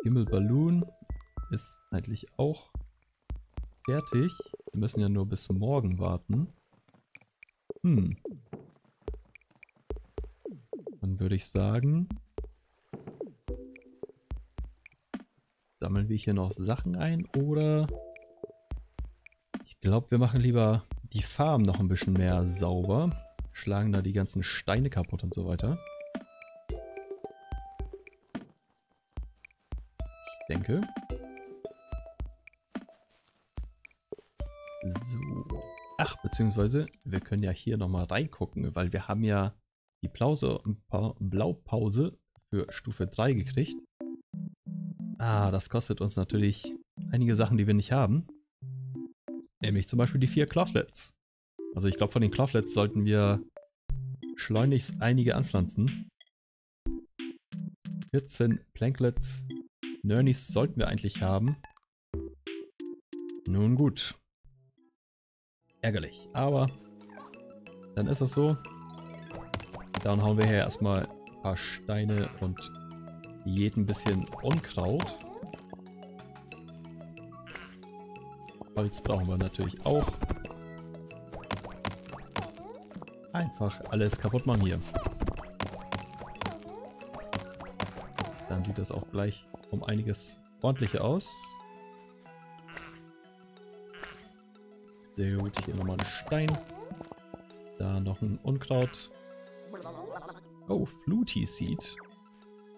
Himmel Balloon ist eigentlich auch fertig. Wir müssen ja nur bis morgen warten. Hm. Dann würde ich sagen, Sammeln wir hier noch Sachen ein oder... Ich glaube, wir machen lieber die Farm noch ein bisschen mehr sauber. Schlagen da die ganzen Steine kaputt und so weiter. Ich denke. Beziehungsweise, wir können ja hier nochmal reingucken, weil wir haben ja die Plause, Blaupause für Stufe 3 gekriegt. Ah, das kostet uns natürlich einige Sachen, die wir nicht haben. Nämlich zum Beispiel die vier Cloughlets. Also ich glaube, von den Cloughlets sollten wir schleunigst einige anpflanzen. 14 Planklets. Nernies sollten wir eigentlich haben. Nun gut. Ärgerlich. Aber dann ist das so. Dann hauen wir hier erstmal ein paar Steine und jeden bisschen Unkraut. Holz brauchen wir natürlich auch. Einfach alles kaputt machen hier. Dann sieht das auch gleich um einiges ordentlicher aus. Sehr gut, hier nochmal ein Stein. Da noch ein Unkraut. Oh, Fluty Seed.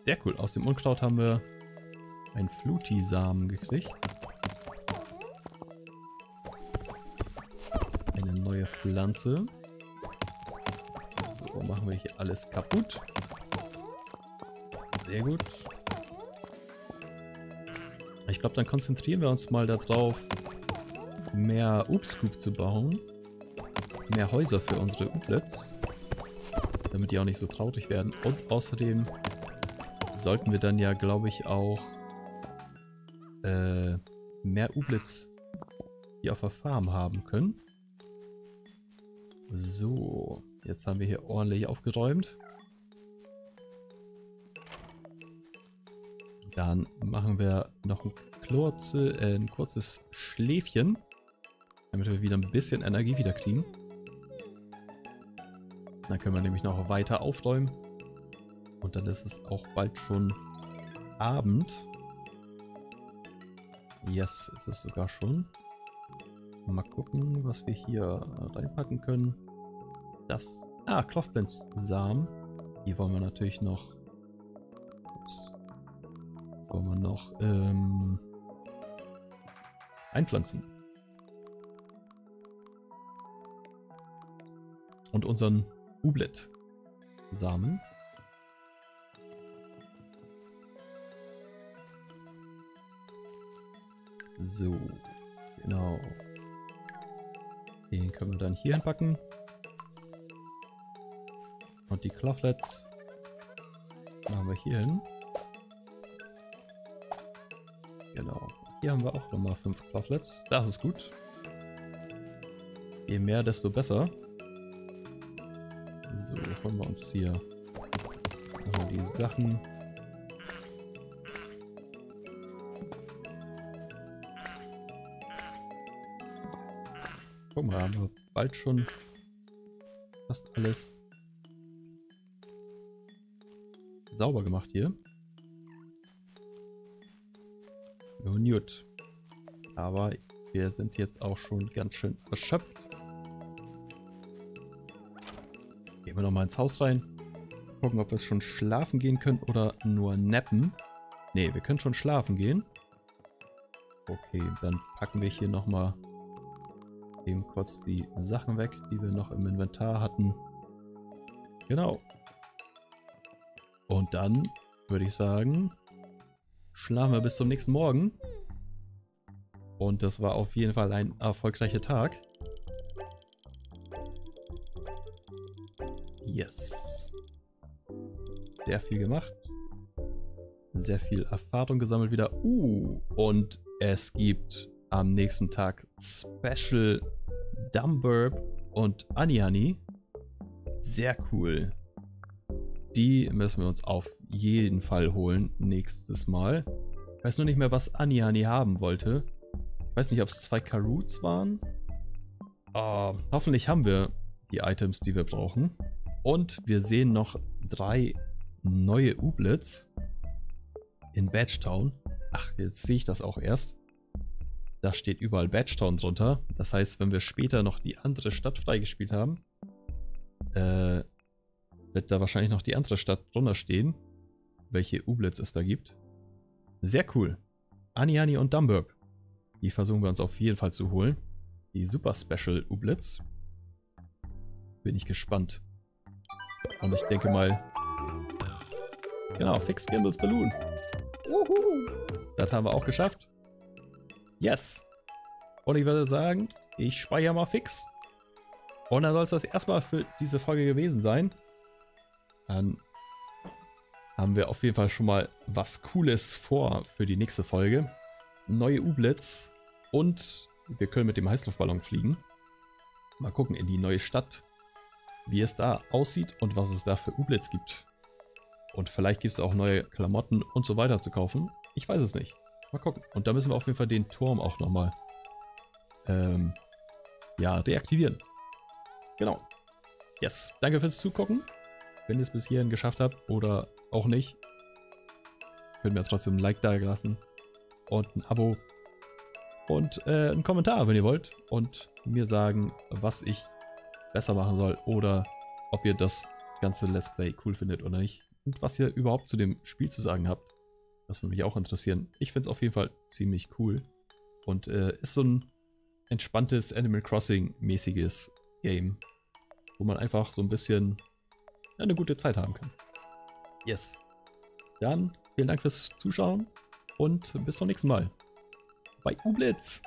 Sehr cool. Aus dem Unkraut haben wir einen Fluti-Samen gekriegt. Eine neue Pflanze. So, machen wir hier alles kaputt. Sehr gut. Ich glaube, dann konzentrieren wir uns mal darauf, mehr Obstcoop zu bauen. Mehr Häuser für unsere Ublets. Damit die auch nicht so traurig werden. Und außerdem sollten wir dann ja, glaube ich, auch äh, mehr Ublitz hier auf der Farm haben können. So, jetzt haben wir hier ordentlich aufgeräumt. Dann machen wir noch ein, kurze, äh, ein kurzes Schläfchen, damit wir wieder ein bisschen Energie wieder kriegen. Dann können wir nämlich noch weiter aufräumen. Und dann ist es auch bald schon Abend. Yes, ist es sogar schon. Mal gucken, was wir hier reinpacken können. Das. Ah, Clothblends Samen. Die wollen wir natürlich noch. Ups. Wollen wir noch ähm, einpflanzen. Und unseren Ublet Samen. So, genau. Den können wir dann hier hinpacken. Und die Cloughlets machen wir hier hin. Genau. Hier haben wir auch nochmal fünf Cloughlets. Das ist gut. Je mehr, desto besser. So, holen wir uns hier nochmal die Sachen. Guck mal, haben wir bald schon fast alles sauber gemacht hier. Nun gut. Aber wir sind jetzt auch schon ganz schön erschöpft. Gehen wir nochmal ins Haus rein. Gucken, ob wir schon schlafen gehen können oder nur nappen. Ne, wir können schon schlafen gehen. Okay, dann packen wir hier nochmal eben kurz die Sachen weg, die wir noch im Inventar hatten. Genau. Und dann würde ich sagen, schlafen wir bis zum nächsten Morgen. Und das war auf jeden Fall ein erfolgreicher Tag. Yes. Sehr viel gemacht. Sehr viel Erfahrung gesammelt wieder. Uh, und es gibt am nächsten Tag Special Dumburb und Aniani. Sehr cool. Die müssen wir uns auf jeden Fall holen nächstes Mal. Ich weiß nur nicht mehr, was Aniani haben wollte. Ich weiß nicht, ob es zwei Karuts waren. Uh, hoffentlich haben wir die Items, die wir brauchen. Und wir sehen noch drei neue Ublets in Badgetown. Ach, jetzt sehe ich das auch erst. Da steht überall Badgetown drunter. Das heißt, wenn wir später noch die andere Stadt freigespielt haben, äh, wird da wahrscheinlich noch die andere Stadt drunter stehen, welche Ublets es da gibt. Sehr cool. Aniani und Dumburg. Die versuchen wir uns auf jeden Fall zu holen. Die Super Special Ublets. Bin ich gespannt. Und ich denke mal... Genau, Fix Gimbals Balloon. Uhu. Das haben wir auch geschafft. Yes. Und ich würde sagen, ich speichere mal fix. Und dann soll es das erstmal für diese Folge gewesen sein. Dann haben wir auf jeden Fall schon mal was Cooles vor für die nächste Folge. Neue U-Blitz und wir können mit dem Heißluftballon fliegen. Mal gucken in die neue Stadt, wie es da aussieht und was es da für U-Blitz gibt. Und vielleicht gibt es auch neue Klamotten und so weiter zu kaufen. Ich weiß es nicht. Mal gucken. Und da müssen wir auf jeden Fall den Turm auch nochmal ähm, ja, deaktivieren. Genau. Yes. Danke fürs Zugucken. Wenn ihr es bis hierhin geschafft habt oder auch nicht, könnt ihr mir trotzdem ein Like da lassen und ein Abo und äh, einen Kommentar, wenn ihr wollt und mir sagen, was ich besser machen soll oder ob ihr das ganze Let's Play cool findet oder nicht und was ihr überhaupt zu dem Spiel zu sagen habt. Das würde mich auch interessieren. Ich finde es auf jeden Fall ziemlich cool. Und äh, ist so ein entspanntes Animal Crossing-mäßiges Game, wo man einfach so ein bisschen eine gute Zeit haben kann. Yes. Dann vielen Dank fürs Zuschauen und bis zum nächsten Mal bei Ublitz.